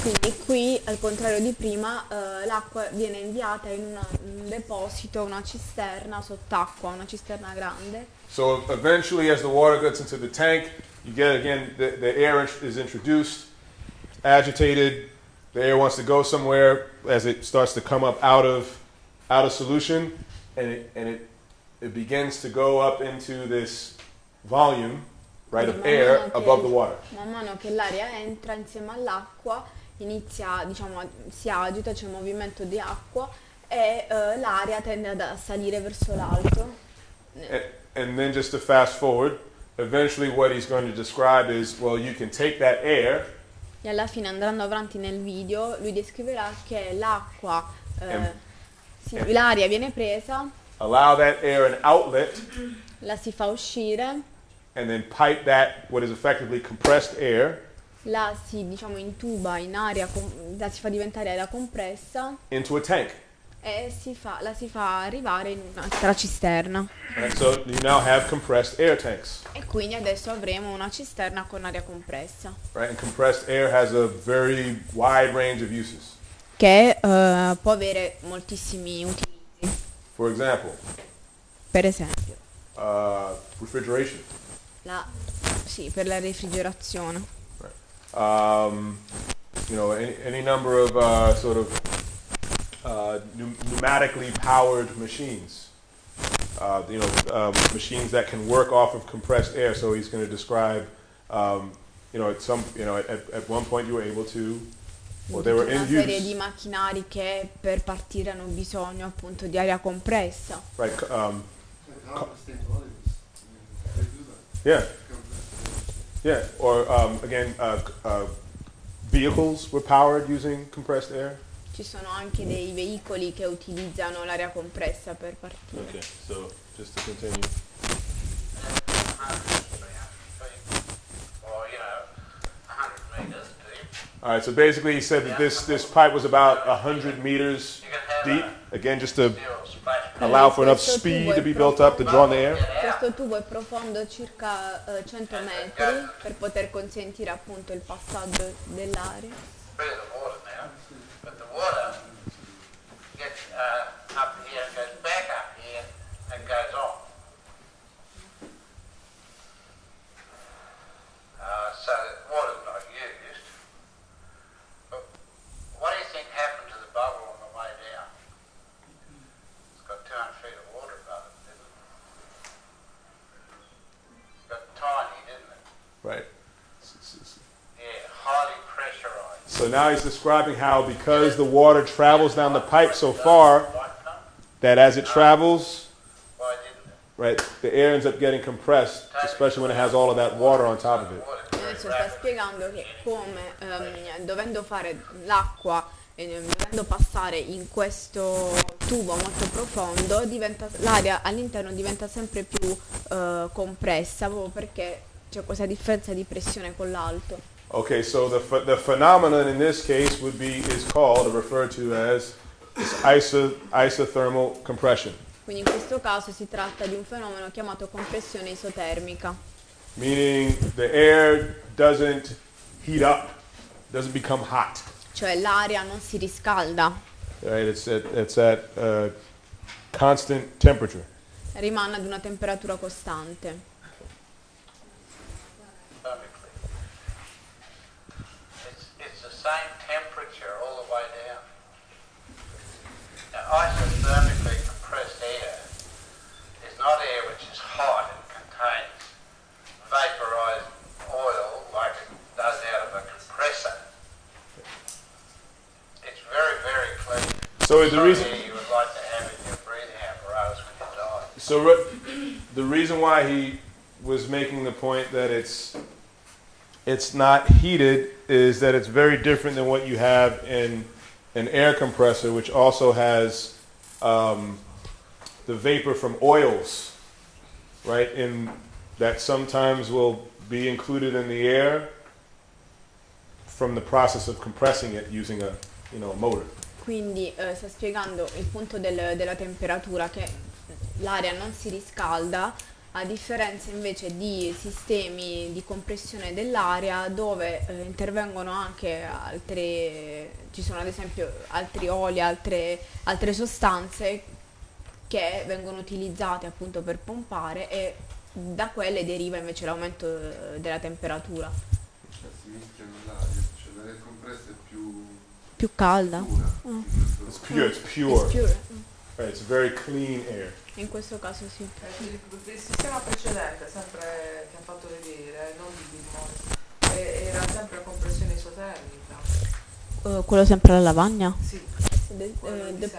Quindi qui, al contrario di prima, eh, l'acqua viene inviata in una- un deposito, una cisterna sott'acqua, una cisterna grande. So eventually, as the water gets into the tank, you get again the, the air is introduced, agitated. The air wants to go somewhere as it starts to come up out of out of solution, and it and it it begins to go up into this volume, right, of air che- above the water. Man mano che l'aria entra insieme all'acqua, inizia, diciamo, si agita, c'è un movimento di acqua e eh, l'aria tende ad- a salire verso l'alto. And, and then just to fast forward, eventually what he's going to describe is, well, you can take that air E alla fine, andando avanti nel video, lui descriverà che l'acqua, Em- sì, em- l'aria viene presa, allow that air an outlet, la si fa uscire, and then pipe that, what is effectively compressed air, la si diciamo intuba in aria, com- la si fa diventare aria compressa into a tank. e si fa- la si fa arrivare in un'altra cisterna. So you now have compressed air tanks. E quindi adesso avremo una cisterna con aria compressa. Right? And compressed air has a very wide range of uses. Che eh, può avere moltissimi utilizzi. For example, Per esempio, uh, refrigeration. la, sì, per la refrigerazione. Um, you know, any, any number of uh, sort of uh, pneumatically powered machines. Uh, you know, um, machines that can work off of compressed air. So he's going to describe, um, you know, at some, you know, at, at one point you were able to, well, they were Tutta una in serie di use, macchinari che per partire hanno bisogno appunto di aria compressa. right? Um, And how the state holidays, they do that. yeah, Compressed yeah. Or um, again, uh, uh, vehicles were powered using compressed air. Ci sono anche dei veicoli che utilizzano l'aria compressa per partire. Okay, so just to continue. Or, you know, 100 metres deep. All right, so basically he said that this, this pipe was about 100 meters You can have deep, again, just to steel splash pad. Allow for enough speed to be built up to draw in the air. Questo tubo è profondo circa eh, 100 metri per poter consentire appunto il passaggio dell'aria. But the water gets uh, up here and goes back up here and goes on. Uh, so the water's not used. But what do you think happened to the bubble on the way down? It's got 200 feet of water above it, didn't it? Got tiny, didn't it? Right. Yeah, highly pressurized. So now he's describing how because the water travels down the pipe so far, that as it travels, right, the air ends up getting compressed, especially when it has all of that water on top of it. Adesso sta spiegando che come ehm, dovendo fare l'acqua e dovendo passare in questo tubo molto profondo, diventa- l'aria all'interno diventa sempre più eh, compressa proprio perché c'è questa differenza di pressione con l'alto. Okay, so the, the phenomenon in this case would be, is called, or referred to as, is iso, isothermal compression, Quindi in questo caso si tratta di un fenomeno chiamato compressione isotermica, meaning the air doesn't heat up, doesn't become hot. cioè l'aria non si riscalda, Right, it's at, it's at uh, constant temperature. rimane ad una temperatura costante. Isothermically compressed air is not air which is hot and contains vaporized oil like it does out of a compressor. It's very, very clean. So the reason, you would like to have in your breathing apparatus when you die. so re- the reason why he was making the point that it's it's not heated is that it's very different than what you have in an air compressor, which also has um, the vapor from oils, right? In that sometimes will be included in the air from the process of compressing it using a you know a motor. quindi eh, sta spiegando il punto del- della temperatura, che l'aria non si riscalda, a differenza invece di sistemi di compressione dell'aria dove eh, intervengono anche altre, ci sono ad esempio altri oli, altre, altre sostanze che vengono utilizzate appunto per pompare e da quelle deriva invece l'aumento eh, della temperatura. Cioè, si mischiano l'aria, cioè l'aria compressa è più Più calda. pura. Mm. It's pure. It's It's pure. pure. Right, it's very clean air. In questo caso sì. Eh, Il, sistema precedente, sempre che ha fatto vedere, non di Bitmos, eh, era sempre a compressione isotermica. Eh, quello sempre alla lavagna. Sì, The, quello uh, the.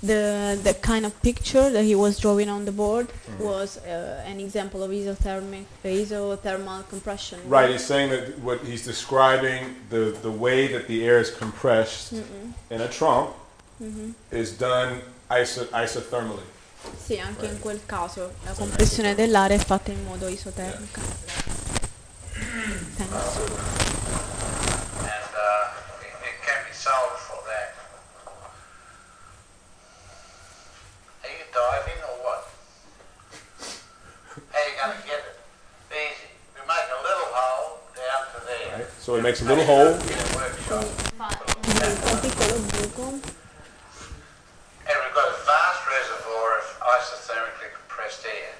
The, the kind of picture that he was drawing on the board Mm. was uh, an example of isothermic, isothermal compression. Right, he's saying that what he's describing the, the way that the air is compressed Mm-mm. in a trunk Mhm. is done iso- isothermally. Sì, anche in quel caso la compressione dell'aria è fatta in modo isotermica. Thanks. and uh, it, it can be solved for that. Are you diving or what? How are you going to get it? Easy. We make a little hole down to there. Right? So it makes a little hole. In a workshop. un piccolo buco isothermically compressed air.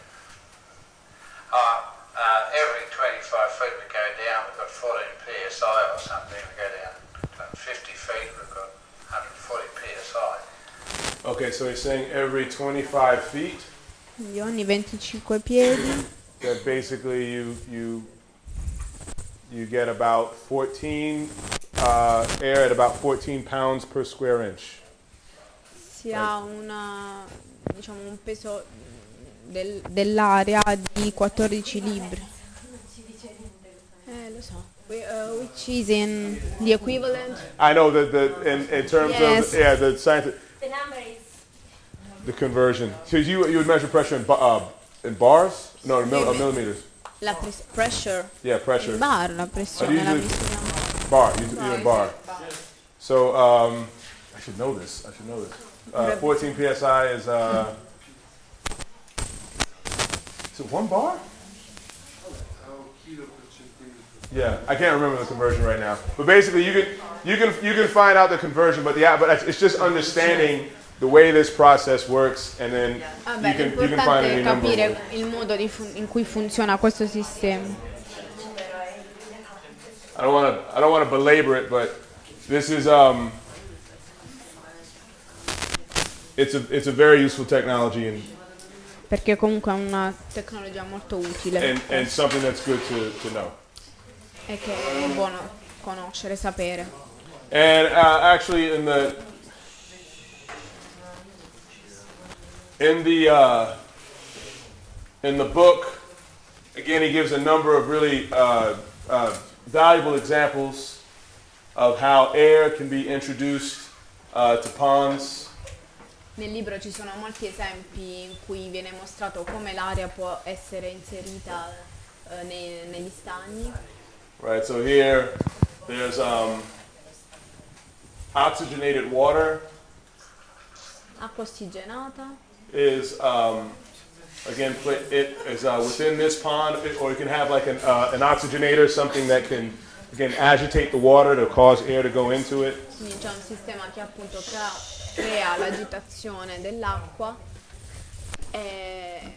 Uh, uh, every 25 feet we go down, we've got 14 psi or something. We go down uh, 50 feet, we've got 140 psi. Okay, so he's saying every 25 feet, Quindi ogni 25 piedi that basically you you you get about 14 uh, air at about 14 pounds per square inch. si ha una, diciamo, un peso del, dell'aria di 14 libri. eh, lo so, We- uh, which is in the equivalent I know that the in, in terms Yes. of yeah the scientific The number is the conversion. So you you would measure pressure in, ba- uh, in bars? No, in mil- uh, millimeters. la pres- pressure. Yeah, pressure. Bar la pressione la. Bar. You, in bar. So um, I should know this. I should know this. Uh, 14 psi is uh, is it one bar? a un chilo per centimetro. Yeah, I can't remember the conversion right now. But basically, you can you can you can find out the conversion. But yeah, but it's- just understanding the way this process works, and then Vabbè, you can you can find any number. capire il modo in cui funziona questo sistema. I don't want to I don't want to belabor it, but this is um it's a it's a very useful technology and Perché comunque è una tecnologia molto utile and, and something that's good to, to know. E che è buono conoscere, sapere. And uh, actually, in the in the uh, in the book, again, he gives a number of really uh, uh, valuable examples of how air can be introduced uh, to ponds. Nel libro ci sono molti esempi in cui viene mostrato come l'aria può essere inserita eh, nei- negli stagni. Right. So here, there's um, oxygenated water Acqua ossigenata. is um, again it is uh, within this pond, or you can have like an, uh, an oxygenator, something that can again agitate the water to cause air to go into it. Quindi c'è un sistema che appunto crea, crea l'agitazione dell'acqua e,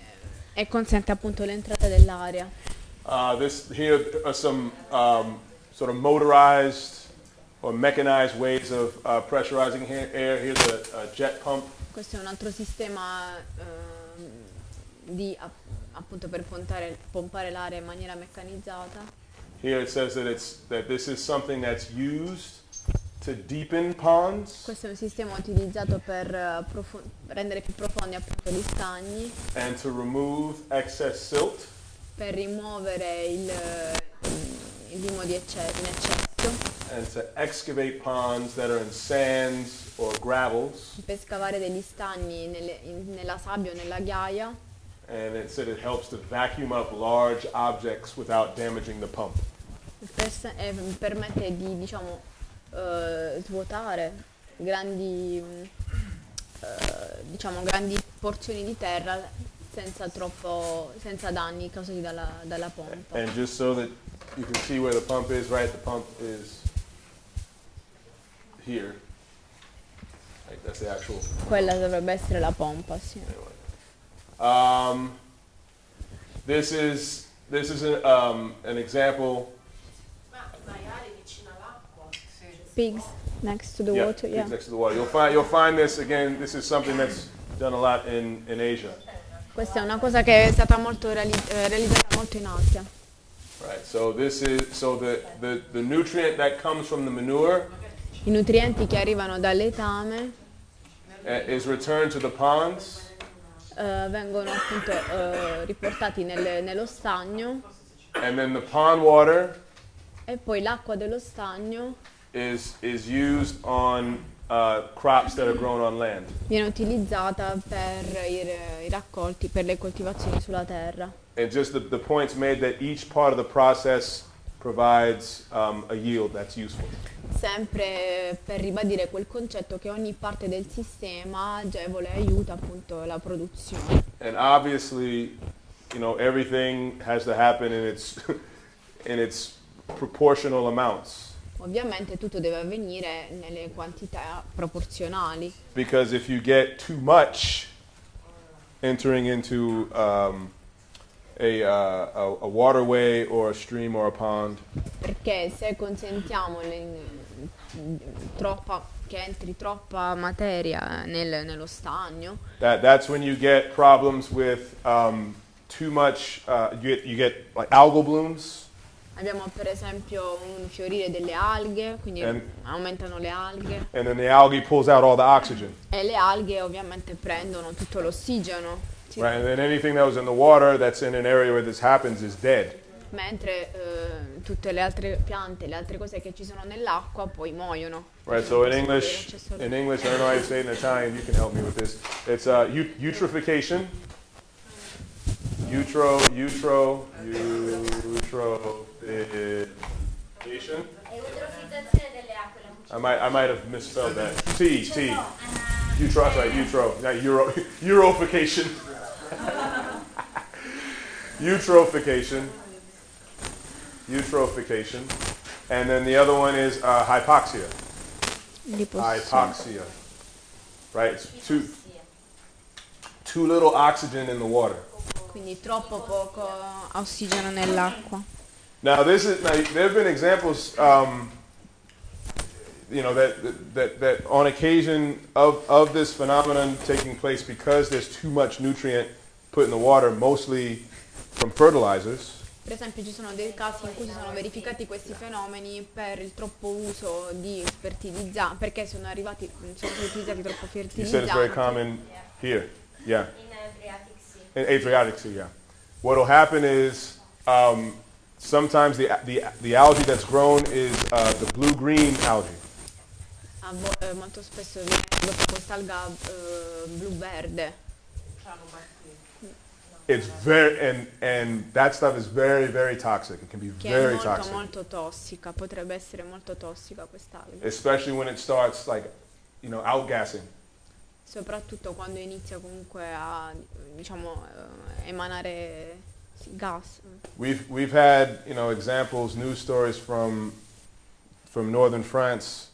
e consente appunto l'entrata dell'aria. Uh, this here are some um, sort of motorized or mechanized ways of uh, pressurizing air. Here's a, a jet pump. Questo è un altro sistema ehm, di, app- appunto per pontare- pompare l'aria in maniera meccanizzata. Here it says that it's that this is something that's used to deepen ponds Questo è un sistema utilizzato per eh, rendere più profondi appunto gli stagni, and to remove excess silt. per rimuovere il, il limo di ecce- in eccesso, and to excavate ponds that are in sands or gravels. per scavare degli stagni nelle- in- nella sabbia o nella ghiaia And it said it helps to vacuum up large objects without damaging the pump. per se- e permette di diciamo eh, svuotare grandi, eh, diciamo, grandi porzioni di terra senza, troppo, senza danni causati dalla, dalla pompa. And just so that you can see where the pump is, right? The pump is here. Right, that's the actual. Quella dovrebbe essere la pompa, sì. Um, this is this is an, um, an example. Ma i maiali vicino all'acqua. Pigs next to the yeah, water, yeah. it's next to the water. You'll find you'll find this again. This is something that's done a lot in in Asia. Questa è una cosa che è stata molto eh, realizzata molto in Asia. Right. So this is so the, the the nutrient that comes from the manure I nutrienti che arrivano dal letame uh, is returned to the ponds. eh, vengono appunto eh, riportati nel- nello stagno And then the pond water e poi l'acqua dello stagno is is used on uh, crops that are grown on land. viene utilizzata per i, i raccolti, per le coltivazioni sulla terra. And just the, the points made that each part of the process provides um, a yield that's useful. Sempre per ribadire quel concetto che ogni parte del sistema agevole e aiuta appunto la produzione. And obviously, you know, everything has to happen in its in its proportional amounts. Ovviamente tutto deve avvenire nelle quantità proporzionali, Because if you get too much entering into um, a, uh, a, a waterway or a stream or a pond, perché se consentiamo le- troppa, che entri troppa materia nel- nello stagno, that, that's when you get problems with um, too much, uh, you, get, you get like algal blooms. Abbiamo per esempio un fiorire delle alghe, quindi And- aumentano le alghe and then the algae pulls out all the oxygen. e le alghe ovviamente prendono tutto l'ossigeno. Right, and then anything that was in the water that's in an area where this happens is dead. mentre eh, tutte le altre piante, le altre cose che ci sono nell'acqua poi muoiono. Right, so in English, in English, I don't know how you say it in Italian. You can help me with this. It's uh, ut- eutrophication. Utro, utro, eutrophication. È eutrofizzazione delle acque. la I might, I might have misspelled that. T, T. Utro, sorry, utro, not euro, eurofication. eutrophication. Eutrophication. And then the other one is uh, hypoxia. Hypoxia. Right? It's too, too little oxygen in the water. Quindi troppo poco ossigeno nell'acqua. Now, this is now, there have been examples, um, you know, that, that, that on occasion of, of this phenomenon taking place because there's too much nutrient put in the water, mostly from fertilizers. Per esempio ci sono dei casi in cui si sono verificati questi fenomeni per il troppo uso di fertilizzanti, perché sono arrivati, sono stati utilizzati troppo fertilizzanti. You said it's very fertilizzanti. common here. Yeah. In Adriatic Sea. In Adriatic Sea, yeah. What'll happen is um, sometimes the, the, the algae that's grown is uh, the blue-green algae. A vo- eh, molto spesso viene prodotta quest'alga eh, blu-verde, It's very and and that stuff is very very toxic. It can be che è very molto toxic, molto tossica, potrebbe essere molto tossica quest'alga, especially when it starts like, you know, outgassing. soprattutto quando inizia comunque a diciamo eh, emanare gas. We've we've had you know examples, news stories from from northern France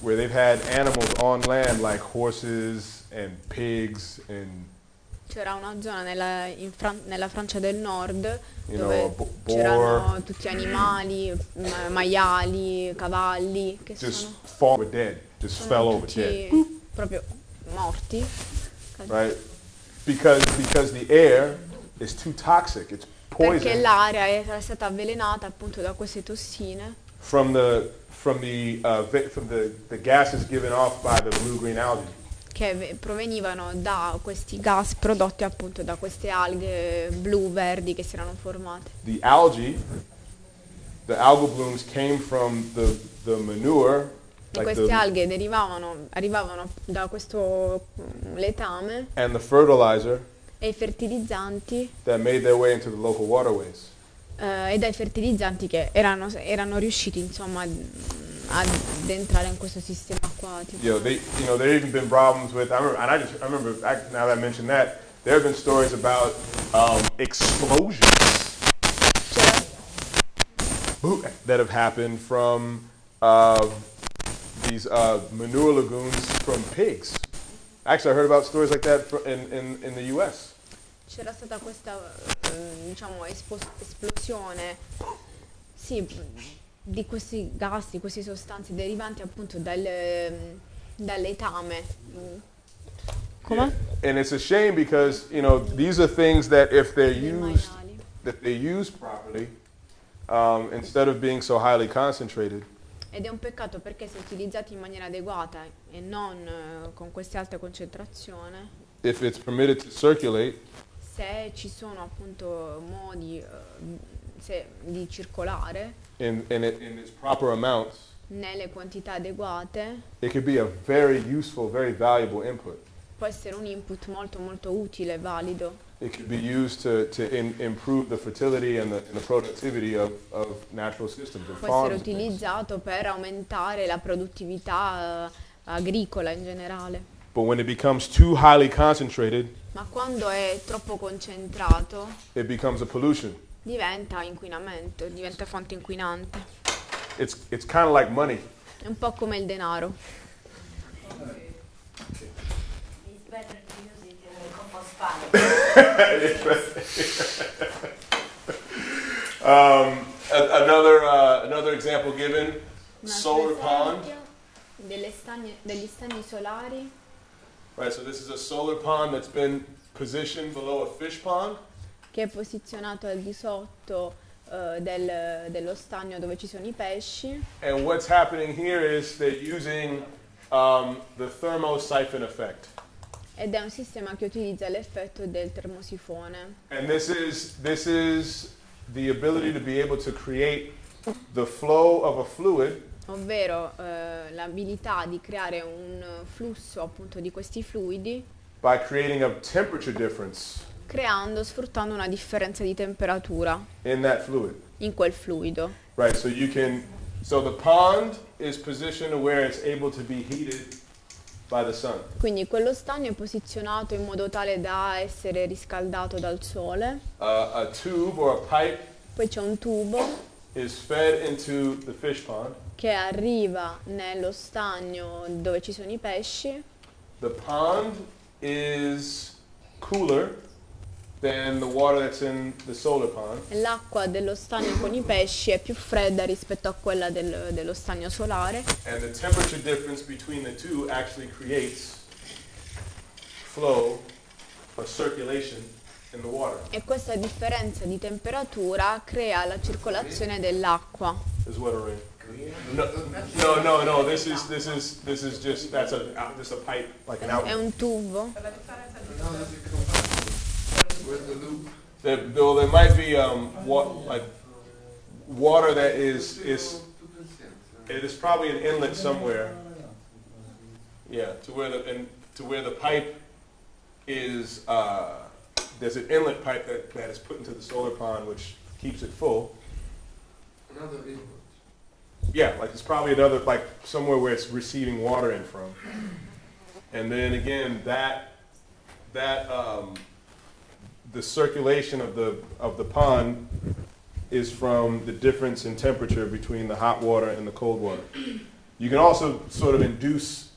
where they've had animals on land like horses and pigs and C'era una zona nella, in Fran- nella Francia del Nord you dove know c'erano boar tutti animali, ma- maiali, cavalli che just sono, fall over dead, just fell sono over dead, proprio morti. right? Because because the air is too toxic. It's Perché poison. l'aria era stata avvelenata appunto da queste tossine from the from the uh, from the, the gases given off by the blue green algae. che ve- provenivano da questi gas prodotti appunto da queste alghe blu verdi che si erano formate. The algae, the algal blooms came from the the manure, E like queste the, alghe derivavano, arrivavano da questo letame and the fertilizer e i fertilizzanti that made their way into the local waterways. eh, e dai fertilizzanti che erano, erano riusciti insomma mm, ad entrare in questo sistema acquatico. You know, they, you know, there even been problems with. I remember, and I just, I remember. I, now that I mentioned that, there have been stories about um, explosions that have happened from uh, these uh, manure lagoons from pigs. Actually, I heard about stories like that fr- in, in, in the U.S. c'era stata questa eh, diciamo esplosione sì, di questi gas, di queste sostanze derivanti appunto dal, dall'etame. Mm. Come? And it's a shame because you know these are things that if they're used, if they're used properly, um, instead of being so highly concentrated, Ed è un peccato perché se utilizzati in maniera adeguata e non eh, con queste alte concentrazioni, if it's permitted to circulate, se ci sono appunto modi eh, se- di circolare in, in, it, in its proper amounts, nelle quantità adeguate, it could be a very useful, very valuable input. può essere un input molto molto utile e valido. It could be used to, to in, improve the fertility and the, and the productivity of, of natural systems, of Può essere and utilizzato per aumentare la produttività eh, agricola in generale. But when it becomes too highly concentrated, Ma quando è troppo concentrato it becomes a pollution. diventa inquinamento, diventa fonte inquinante. It's, it's kind of like money. È un po' come il denaro. Um, another, uh, another example given, solar pond. degli stagni solari. Right, so this is a solar pond that's been positioned below a fish pond. che è posizionato al di sotto eh, del- dello stagno dove ci sono i pesci And what's happening here is they're using um, the thermosiphon effect. ed è un sistema che utilizza l'effetto del termosifone. And this is, this is the ability to be able to create the flow of a fluid ovvero eh, l'abilità di creare un flusso appunto di questi fluidi creando, sfruttando una differenza di temperatura in quel fluido. Right, so you can, so the pond is positioned where it's able to be heated by the sun. Quindi quello stagno è posizionato in modo tale da essere riscaldato dal sole, Uh, a tube or a pipe poi c'è un tubo is fed into the fish pond. Che arriva nello stagno dove ci sono i pesci The pond is cooler than the water that's in the solar pond. l'acqua dello stagno con i pesci è più fredda rispetto a quella del- dello stagno solare And the temperature difference between the two actually creates flow or circulation in the water. e questa differenza di temperatura crea la circolazione dell'acqua. Is what a ring. No, no, no, no. This is this is this is just that's a uh, just a pipe like an È outlet. un tubo. Where's the loop? There, though there might be um what like water that is is Tutto insieme. it is probably an inlet somewhere. Yeah, to where the and to where the pipe is. Uh, there's an inlet pipe that, that is put into the solar pond, which keeps it full. Another input. Yeah, like it's probably another like somewhere where it's receiving water in from. And then again, that that um, the circulation of the of the pond is from the difference in temperature between the hot water and the cold water. You can also sort of induce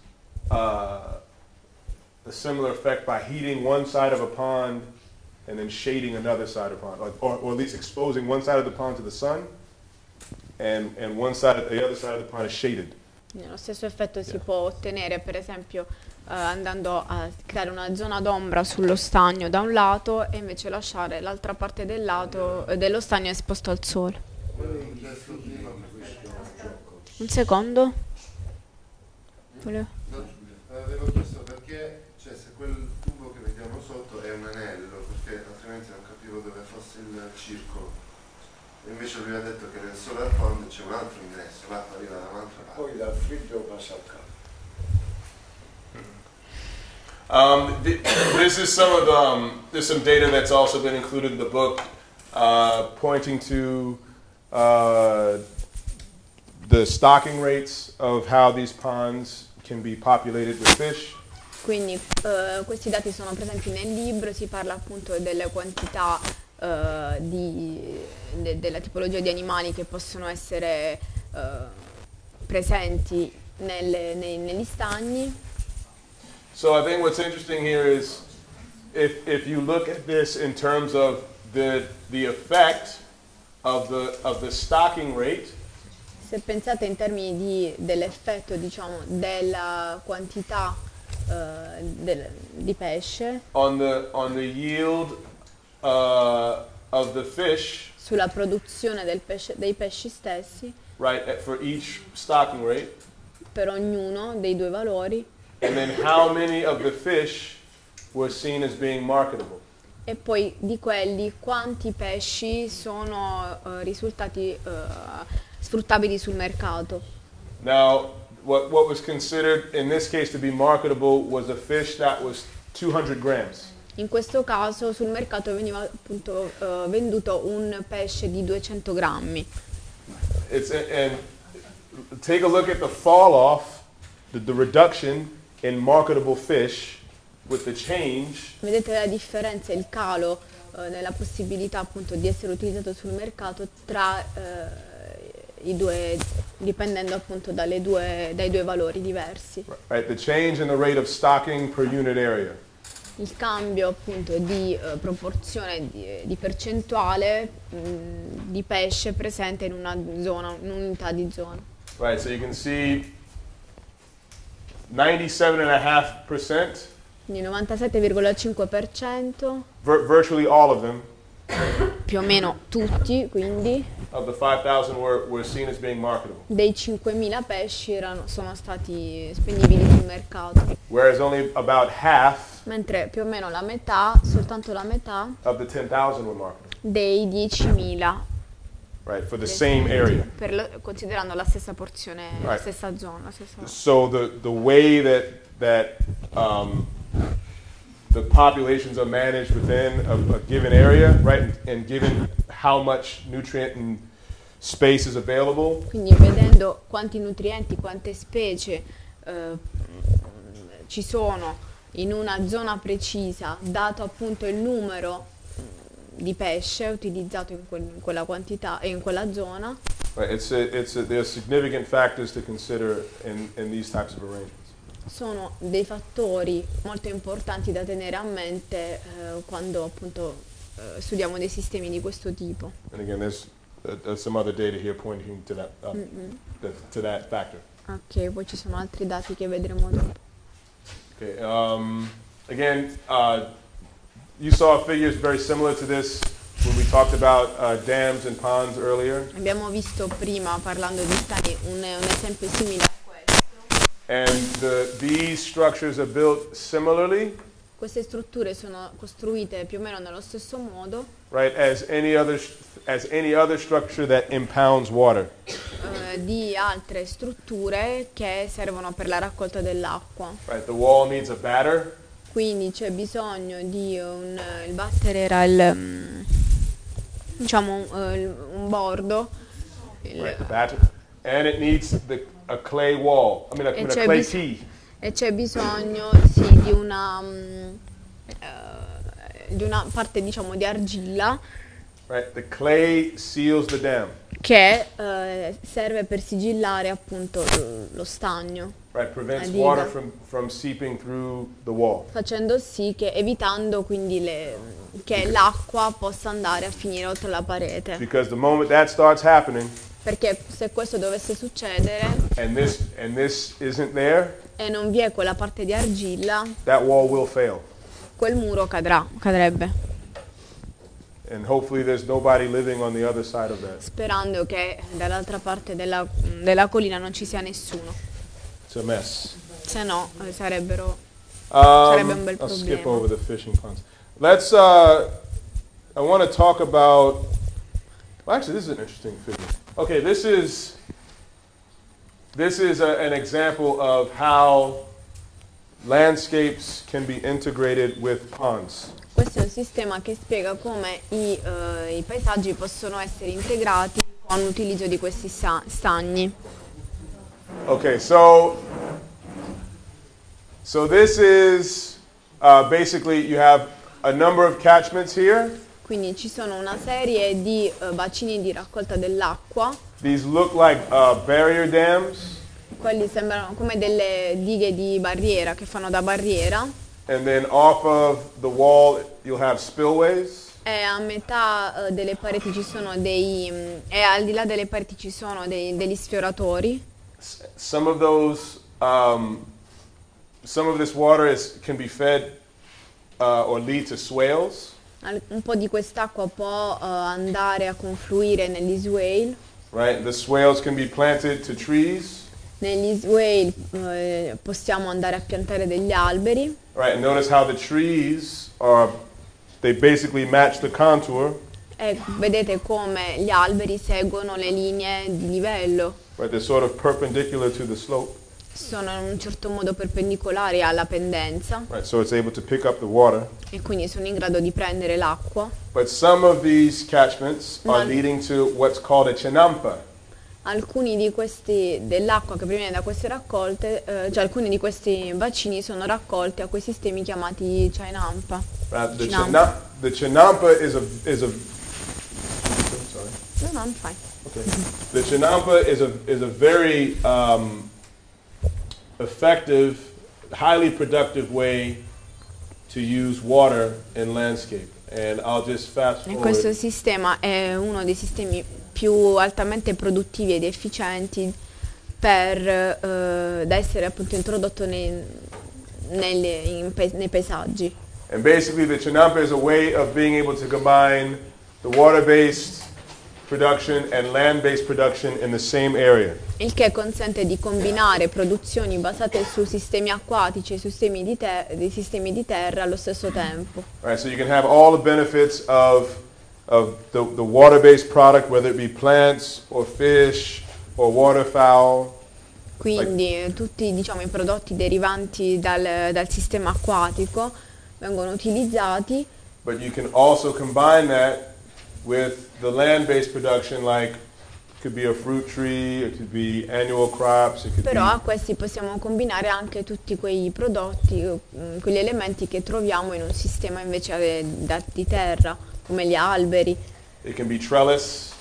uh, a similar effect by heating one side of a pond and then shading another side of the pond, like, or, or at least exposing one side of the pond to the sun and, and one side, the other side of the pond is shaded. Lo stesso effetto si può ottenere per esempio eh, andando a creare una zona d'ombra sullo stagno da un lato e invece lasciare l'altra parte del lato eh, dello stagno esposto al sole. Un secondo. Volevo- avevo chiesto perché, cioè se quel tubo che vediamo sotto è un anello, perché altrimenti non capivo dove fosse il circolo. Invece lui ha detto che nel solar pond c'è un altro ingresso, l'acqua arriva da un'altra parte. Poi dal freddo passa al caldo. Um, th- this is some of the, um, there's some data that's also been included in the book, uh, pointing to uh, the stocking rates of how these ponds can be populated with fish. Quindi eh, questi dati sono presenti nel libro, si parla appunto delle quantità eh, di- de- della tipologia di animali che possono essere eh, presenti nelle- nei- negli stagni. So I think what's interesting here is if, if you look at this in terms of the, the effect of the, of the stocking rate Se pensate in termini di- dell'effetto diciamo, della quantità eh, del- di pesce on the, on the yield uh, of the fish, sulla produzione del pesce- dei pesci stessi right, for each stocking rate, per ognuno dei due valori and then how many of the fish were seen as being marketable. e poi di quelli quanti pesci sono eh, risultati eh, sfruttabili sul mercato. Now, what, what was considered in this case to be marketable was a fish that was 200 grams. In questo caso sul mercato veniva appunto eh, venduto un pesce di 200 grammi. It's, and take a look at the fall off, the, the reduction in marketable fish with the change Vedete la differenza, il calo eh, nella possibilità appunto di essere utilizzato sul mercato tra eh, i due, dipendendo appunto dalle due- dai due valori diversi. right? The change in the rate of stocking per unit area. Il cambio appunto di eh, proporzione di, di percentuale mh, di pesce presente in una zona, un'unità di zona. Right, so you can see 97.5%, Quindi 97,5%, vir- virtually all of them, più o meno tutti, quindi. Of the 5,000 were, were seen as being marketable, dei 5.000 pesci erano- sono stati spendibili sul mercato, whereas only about half mentre più o meno la metà, soltanto la metà, of the 10,000 were marketable, dei 10.000, right, for the same area. per lo- considerando la stessa porzione, la Right. stessa zona. la stessa- So the, the way that, that um, the populations are managed within a, a given area, right, and given how much nutrient and space is available, Quindi vedendo quanti nutrienti, quante specie eh, ci sono in una zona precisa, dato appunto il numero di pesce utilizzato in, quel- in quella quantità e in quella zona, right, it's a, it's a, there's significant factors to consider in, in these types of arrangements. sono dei fattori molto importanti da tenere a mente eh, quando appunto eh, studiamo dei sistemi di questo tipo. And again, there's, uh, there's some other data here pointing to that, uh, that, to that factor. Ok, poi ci sono altri dati che vedremo dopo. Okay, um, again, uh, you saw figures very similar to this when we talked about uh, dams and ponds earlier. Abbiamo visto prima, parlando di stati, un, un esempio simile a questo. And the, these structures are built similarly, Queste strutture sono costruite più o meno nello stesso modo right, as any other, as any other structure that impounds water. eh, di altre strutture che servono per la raccolta dell'acqua. Right, the wall needs a batter, Quindi c'è bisogno di un... il batter era il... mm, diciamo un, eh, un bordo. il- right, the batter, and it needs the, a clay wall. I mean, a, I mean, a clay bis- tee. e c'è bisogno sì, di una... mm, eh, di una parte diciamo di argilla Right, the clay seals the dam. che eh, serve per sigillare appunto lo stagno. Right, prevents water from, from seeping through the wall. facendo sì che evitando quindi le- che l'acqua possa andare a finire oltre la parete. Because the moment that starts happening, Perché se questo dovesse succedere and this and this isn't there, e non vi è quella parte di argilla, that wall will fail. Quel muro cadrà, cadrebbe. And hopefully there's nobody living on the other side of that. Sperando che dall'altra parte della, della collina non ci sia nessuno. It's a mess. Se no eh, sarebbero Sarebbe un Um, bel I'll skip problema. over the fishing ponds. Let's. Uh, I want to talk about. Well, actually, this is an interesting figure. Okay, this is. This is a, an example of how landscapes can be integrated with ponds. Questo è un sistema che spiega come i, eh, i paesaggi possono essere integrati con l'utilizzo di questi sta- stagni. Okay, so so this is uh, basically you have a number of catchments here. Quindi ci sono una serie di eh, bacini di raccolta dell'acqua, These look like uh, barrier dams, quelli sembrano come delle dighe di barriera che fanno da barriera and then off of the wall you'll have spillways. e a metà eh, delle pareti ci sono dei mm, e al di là delle pareti ci sono dei- degli sfioratori. S- Some of those, um, some of this water is, can be fed uh, or lead to swales. Al- Un po' di quest'acqua può eh, andare a confluire negli swale. Right, the swales can be planted to trees. Negli swale eh, possiamo andare a piantare degli alberi Right, notice how the trees are, they basically match the contour. e vedete come gli alberi seguono le linee di livello. Right, they're sort of perpendicular to the slope. Sono in un certo modo perpendicolari alla pendenza Right, so it's able to pick up the water. e quindi sono in grado di prendere l'acqua. But some of these catchments are Ma- leading to what's called a chinampa. Alcuni di questi dell'acqua che proviene da queste raccolte, eh, cioè alcuni di questi bacini sono raccolti a quei sistemi chiamati Chainampa. Right, the, Chinampa. china- the chinampa is a, is a, sorry. No, no, I'm fine. Okay. The chinampa is a, is a very um, effective, highly productive way to use water in landscape. And I'll just fast E questo forward. sistema è uno dei sistemi più altamente produttivi ed efficienti per, eh, da essere appunto introdotto nei, nelle- in nei paesaggi. And basically, the chinampa is a way of being able to combine the water-based production and land-based production in the same area. Il che consente di combinare produzioni basate su sistemi acquatici e su sistemi di, te- di sistemi di terra allo stesso tempo. Right, so you can have all the benefits of, of the, the water-based product, whether it be plants or fish or waterfowl. Quindi tutti diciamo, i prodotti derivanti dal, dal sistema acquatico vengono utilizzati, But you can also combine that with the land-based production, like it could be a fruit tree, it could be annual crops, it could però a questi possiamo combinare anche tutti quei prodotti, mm, quegli elementi che troviamo in un sistema invece eh, di terra, come gli alberi. it can be trellis.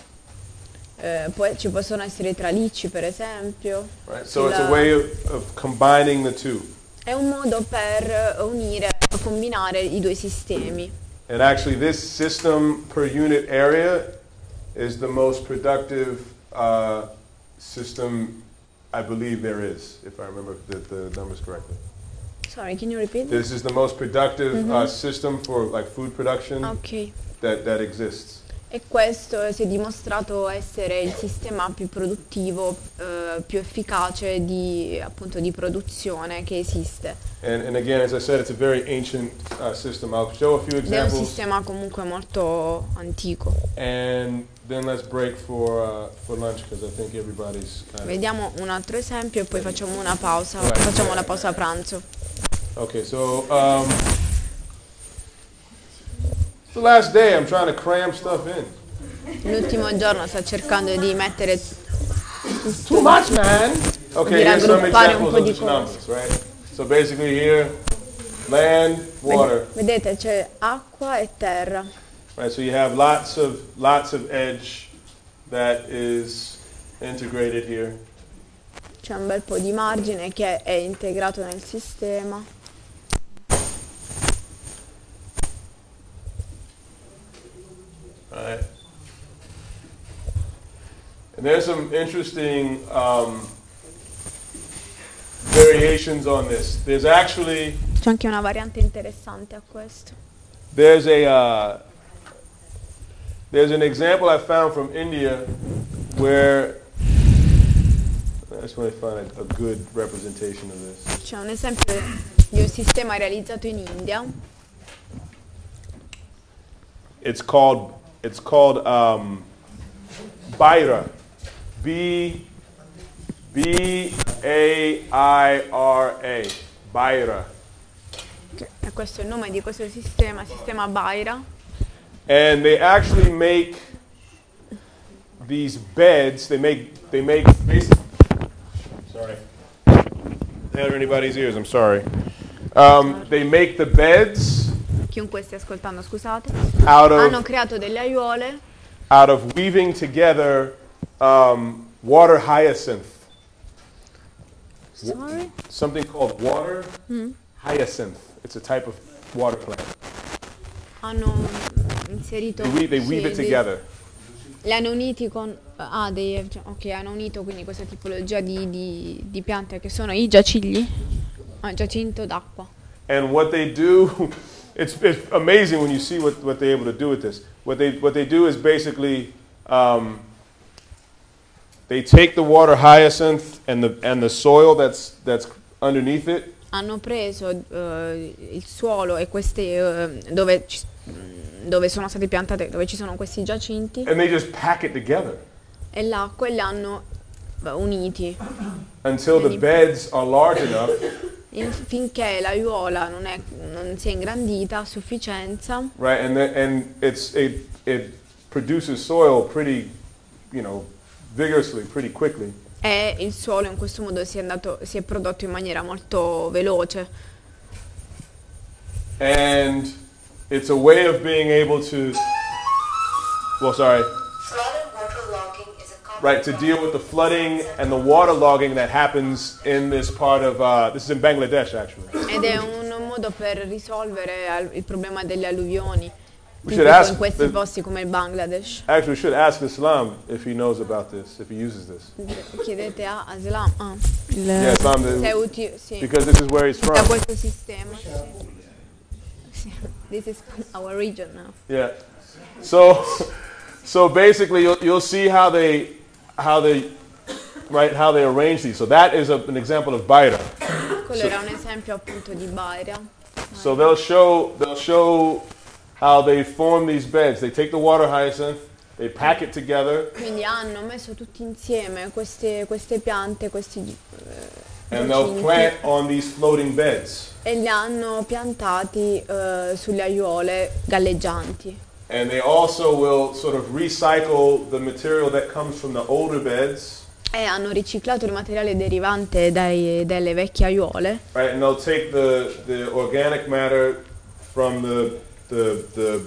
Eh, poi ci possono essere tralicci per esempio. Right, so it's a way of, of combining the two. È un modo per unire, combinare i due sistemi. And actually, this system per unit area is the most productive uh, system I believe there is, if I remember the, the numbers correctly. Sorry, can you repeat? This is the most productive uh, system for like food production Ok. That, that exists. E questo si è dimostrato essere il sistema più produttivo, eh, più efficace di, appunto, di produzione che esiste. And, and again, said, a ancient uh, a è un sistema comunque molto antico. and then let's break for uh, for lunch. Vediamo un altro esempio e poi facciamo una pausa, Right. facciamo la pausa pranzo. Okay, so um, it's the last day. I'm trying to cram stuff in. L'ultimo giorno sta cercando di mettere Too much, man. Okay, here's some examples of di the chinampas, right? So basically here, land, water, Vedete c'è acqua e terra. right? So you have lots of lots of edge that is integrated here. C'è un bel po' di margine che è integrato nel sistema. Right. And there's some interesting um, variations on this. There's actually C'è anche una variante interessante a questo. there's a uh, there's an example I found from India where I just want to find a, a good representation of this. C'è un esempio di un sistema realizzato in India. It's called it's called um, Baira. B B A I R A. Baira. E questo è il nome di questo sistema, sistema Baira. And they actually make these beds. They make they make. Sorry. enter anybody's ears. I'm sorry. Um, they make the beds chiunque stia ascoltando, scusate, out hanno of creato delle aiuole out of weaving together um, water hyacinth. Sorry? Something called water hyacinth. It's a type of water plant. hanno inserito They weave, they weave it together. li hanno uniti con ah, dei, cioè, ok hanno unito quindi questa tipologia di, di- di piante che sono i giacigli ah, giacinto d'acqua And what they do, it's, it's amazing when you see what, what they're able to do with this. What they, what they do is basically um, they take the water hyacinth and the, and the soil that's, that's underneath it, hanno preso eh, il suolo e queste eh, dove, ci- dove sono state piantate dove ci sono questi giacinti. And they just pack it together. E l'acqua e li hanno beh, uniti until the beds are large enough in- finché l'aiuola non, è, non si è ingrandita a sufficienza right? And the, and it's it it produces soil pretty, you know, vigorously, pretty quickly. e il suolo in questo modo si è, andato, si è prodotto in maniera molto veloce And it's a way of being able to, well, sorry, right, to deal with the flooding and the waterlogging that happens in this part of, uh, this is in Bangladesh actually. ed è un modo per risolvere al- il problema delle alluvioni We should ask in questi the- posti come il Bangladesh Actually, we should ask Islam if he knows about this, if he uses this. chiedete a Aslam ah, il- Yeah, Islam, se the- uti- sì, because this is where he's da from. questo sistema this is our region now Yeah. So, so basically, you'll, you'll see how they, how they, right, how they arrange these. So that is a, an example of Baira. quello era un esempio appunto di Baira So they'll show, they'll show how they form these beds. They take the water hyacinth, they pack it together, quindi hanno messo tutti insieme queste, queste piante questi eh, and they'll plant on these floating beds. e li hanno piantati eh, sulle aiuole galleggianti And they also will sort of recycle the material that comes from the older beds, e hanno riciclato il materiale derivante dai- dalle vecchie aiuole right? And they'll take the, the organic matter from the, the, the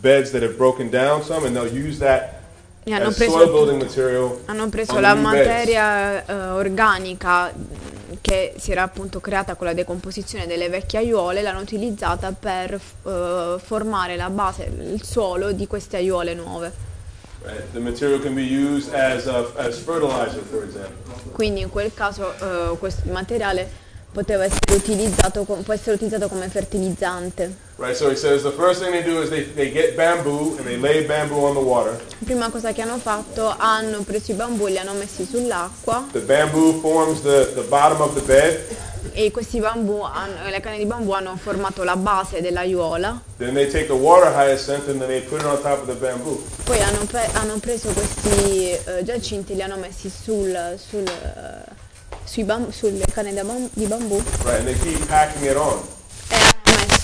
beds that have broken down some, and they'll use that e hanno as preso, soil building material. hanno preso la materia eh, organica che si era appunto creata con la decomposizione delle vecchie aiuole l'hanno utilizzata per eh, formare la base, il suolo di queste aiuole nuove Right? As, a, as quindi in quel caso eh, questo materiale poteva essere utilizzato, può essere utilizzato come fertilizzante Right, so he says the first thing they do is they, they get bamboo and they lay bamboo on the water. prima cosa che hanno fatto hanno preso i bambù e li hanno messi sull'acqua The bamboo forms the, the bottom of the bed. e questi bambù, hanno- le canne di bambù hanno formato la base dell'aiuola Then they take the water hyacinth and then they put it on top of the bamboo. Poi hanno, pre- hanno preso questi eh, giacinti e li hanno messi sul, sul, sui bam- sulle canne di bambù Right, and they keep packing it on. e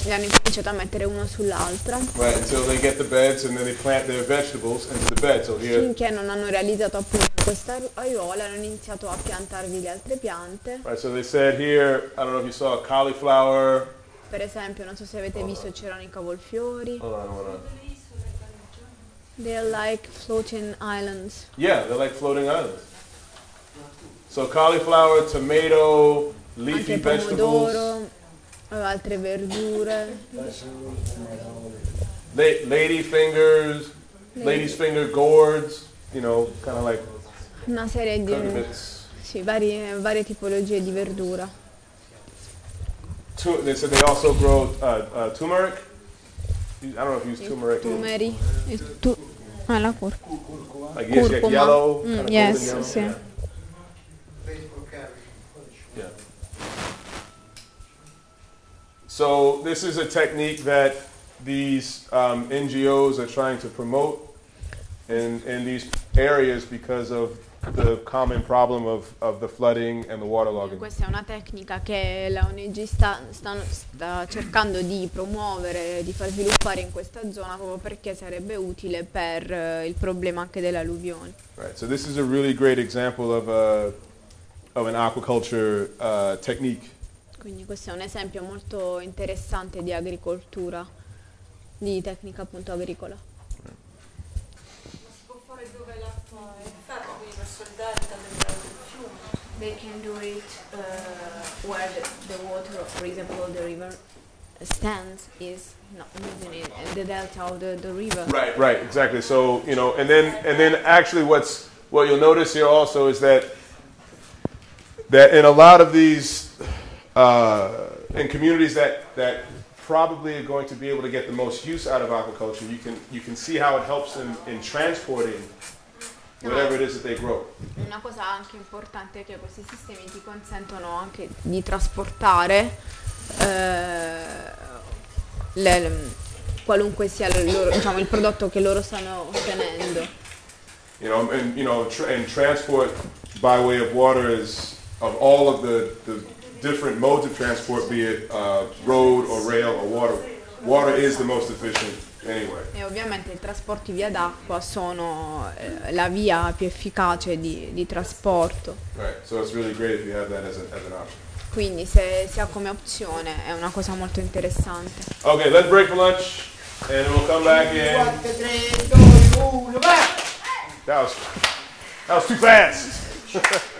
li hanno incominciato a mettere uno sull'altra Right, until they get the beds and then they plant their vegetables into the bed. So here, finché non hanno realizzato appunto questa aiuola hanno iniziato a piantarvi le altre piante. right, so they said here, I don't know if you saw cauliflower. Per esempio, non so se avete visto c'erano i cavolfiori. Hold on, hold on. They're like floating islands. Yeah, they're like floating islands. So cauliflower, tomato, leafy Anche vegetables, pomodoro, altre verdure. la- lady fingers, lady's finger gourds, you know, kind of like Una serie di sì, varie, varie tipologie di verdura. Tu- they said they also grow uh, uh, turmeric. I don't know if you use turmeric. Tumeri. il tu- ah, la curcuma. Like yes, yellow. Mm, yes, yellow. sì. Yeah. So this is a technique that these um, NGOs are trying to promote in, in these areas because of the common problem of, of the flooding and the waterlogging. Questa è una tecnica che la ONG sta, sta- sta cercando di promuovere, di far sviluppare in questa zona proprio perché sarebbe utile per eh, il problema anche delle alluvioni. Right. So this is a really great example of a of an aquaculture uh, technique. Quindi questo è un esempio molto interessante di agricoltura, di tecnica appunto agricola. Si può fare dove l'acqua è ferma, quindi verso il delta del, del fiume. They can do it uh, where the, the water, for example, the river stands is not moving in in the delta of the, the river. Right, right, exactly. So you know, and then and then actually, what's what you'll notice here also is that that in a lot of these uh, in communities that that probably are going to be able to get the most use out of aquaculture, you can you can see how it helps them in transporting whatever it is that they grow. Una cosa anche importante è che questi sistemi ti consentono anche di trasportare eh, le- qualunque sia il, loro- diciamo, il prodotto che loro stanno ottenendo. You know, and you know, tr- and transport by way of water is of all of the, the different modes of transport, be it uh, road or rail or water. Water is the most efficient anyway. E ovviamente i trasporti via d'acqua sono eh, la via più efficace di, di trasporto. Right. So it's really great if you have that as, a, as an option. Quindi se si ha come opzione è una cosa molto interessante. Okay, let's break for lunch, and we'll come back in. 4, 3, 2, 1, vai! That was that was too fast.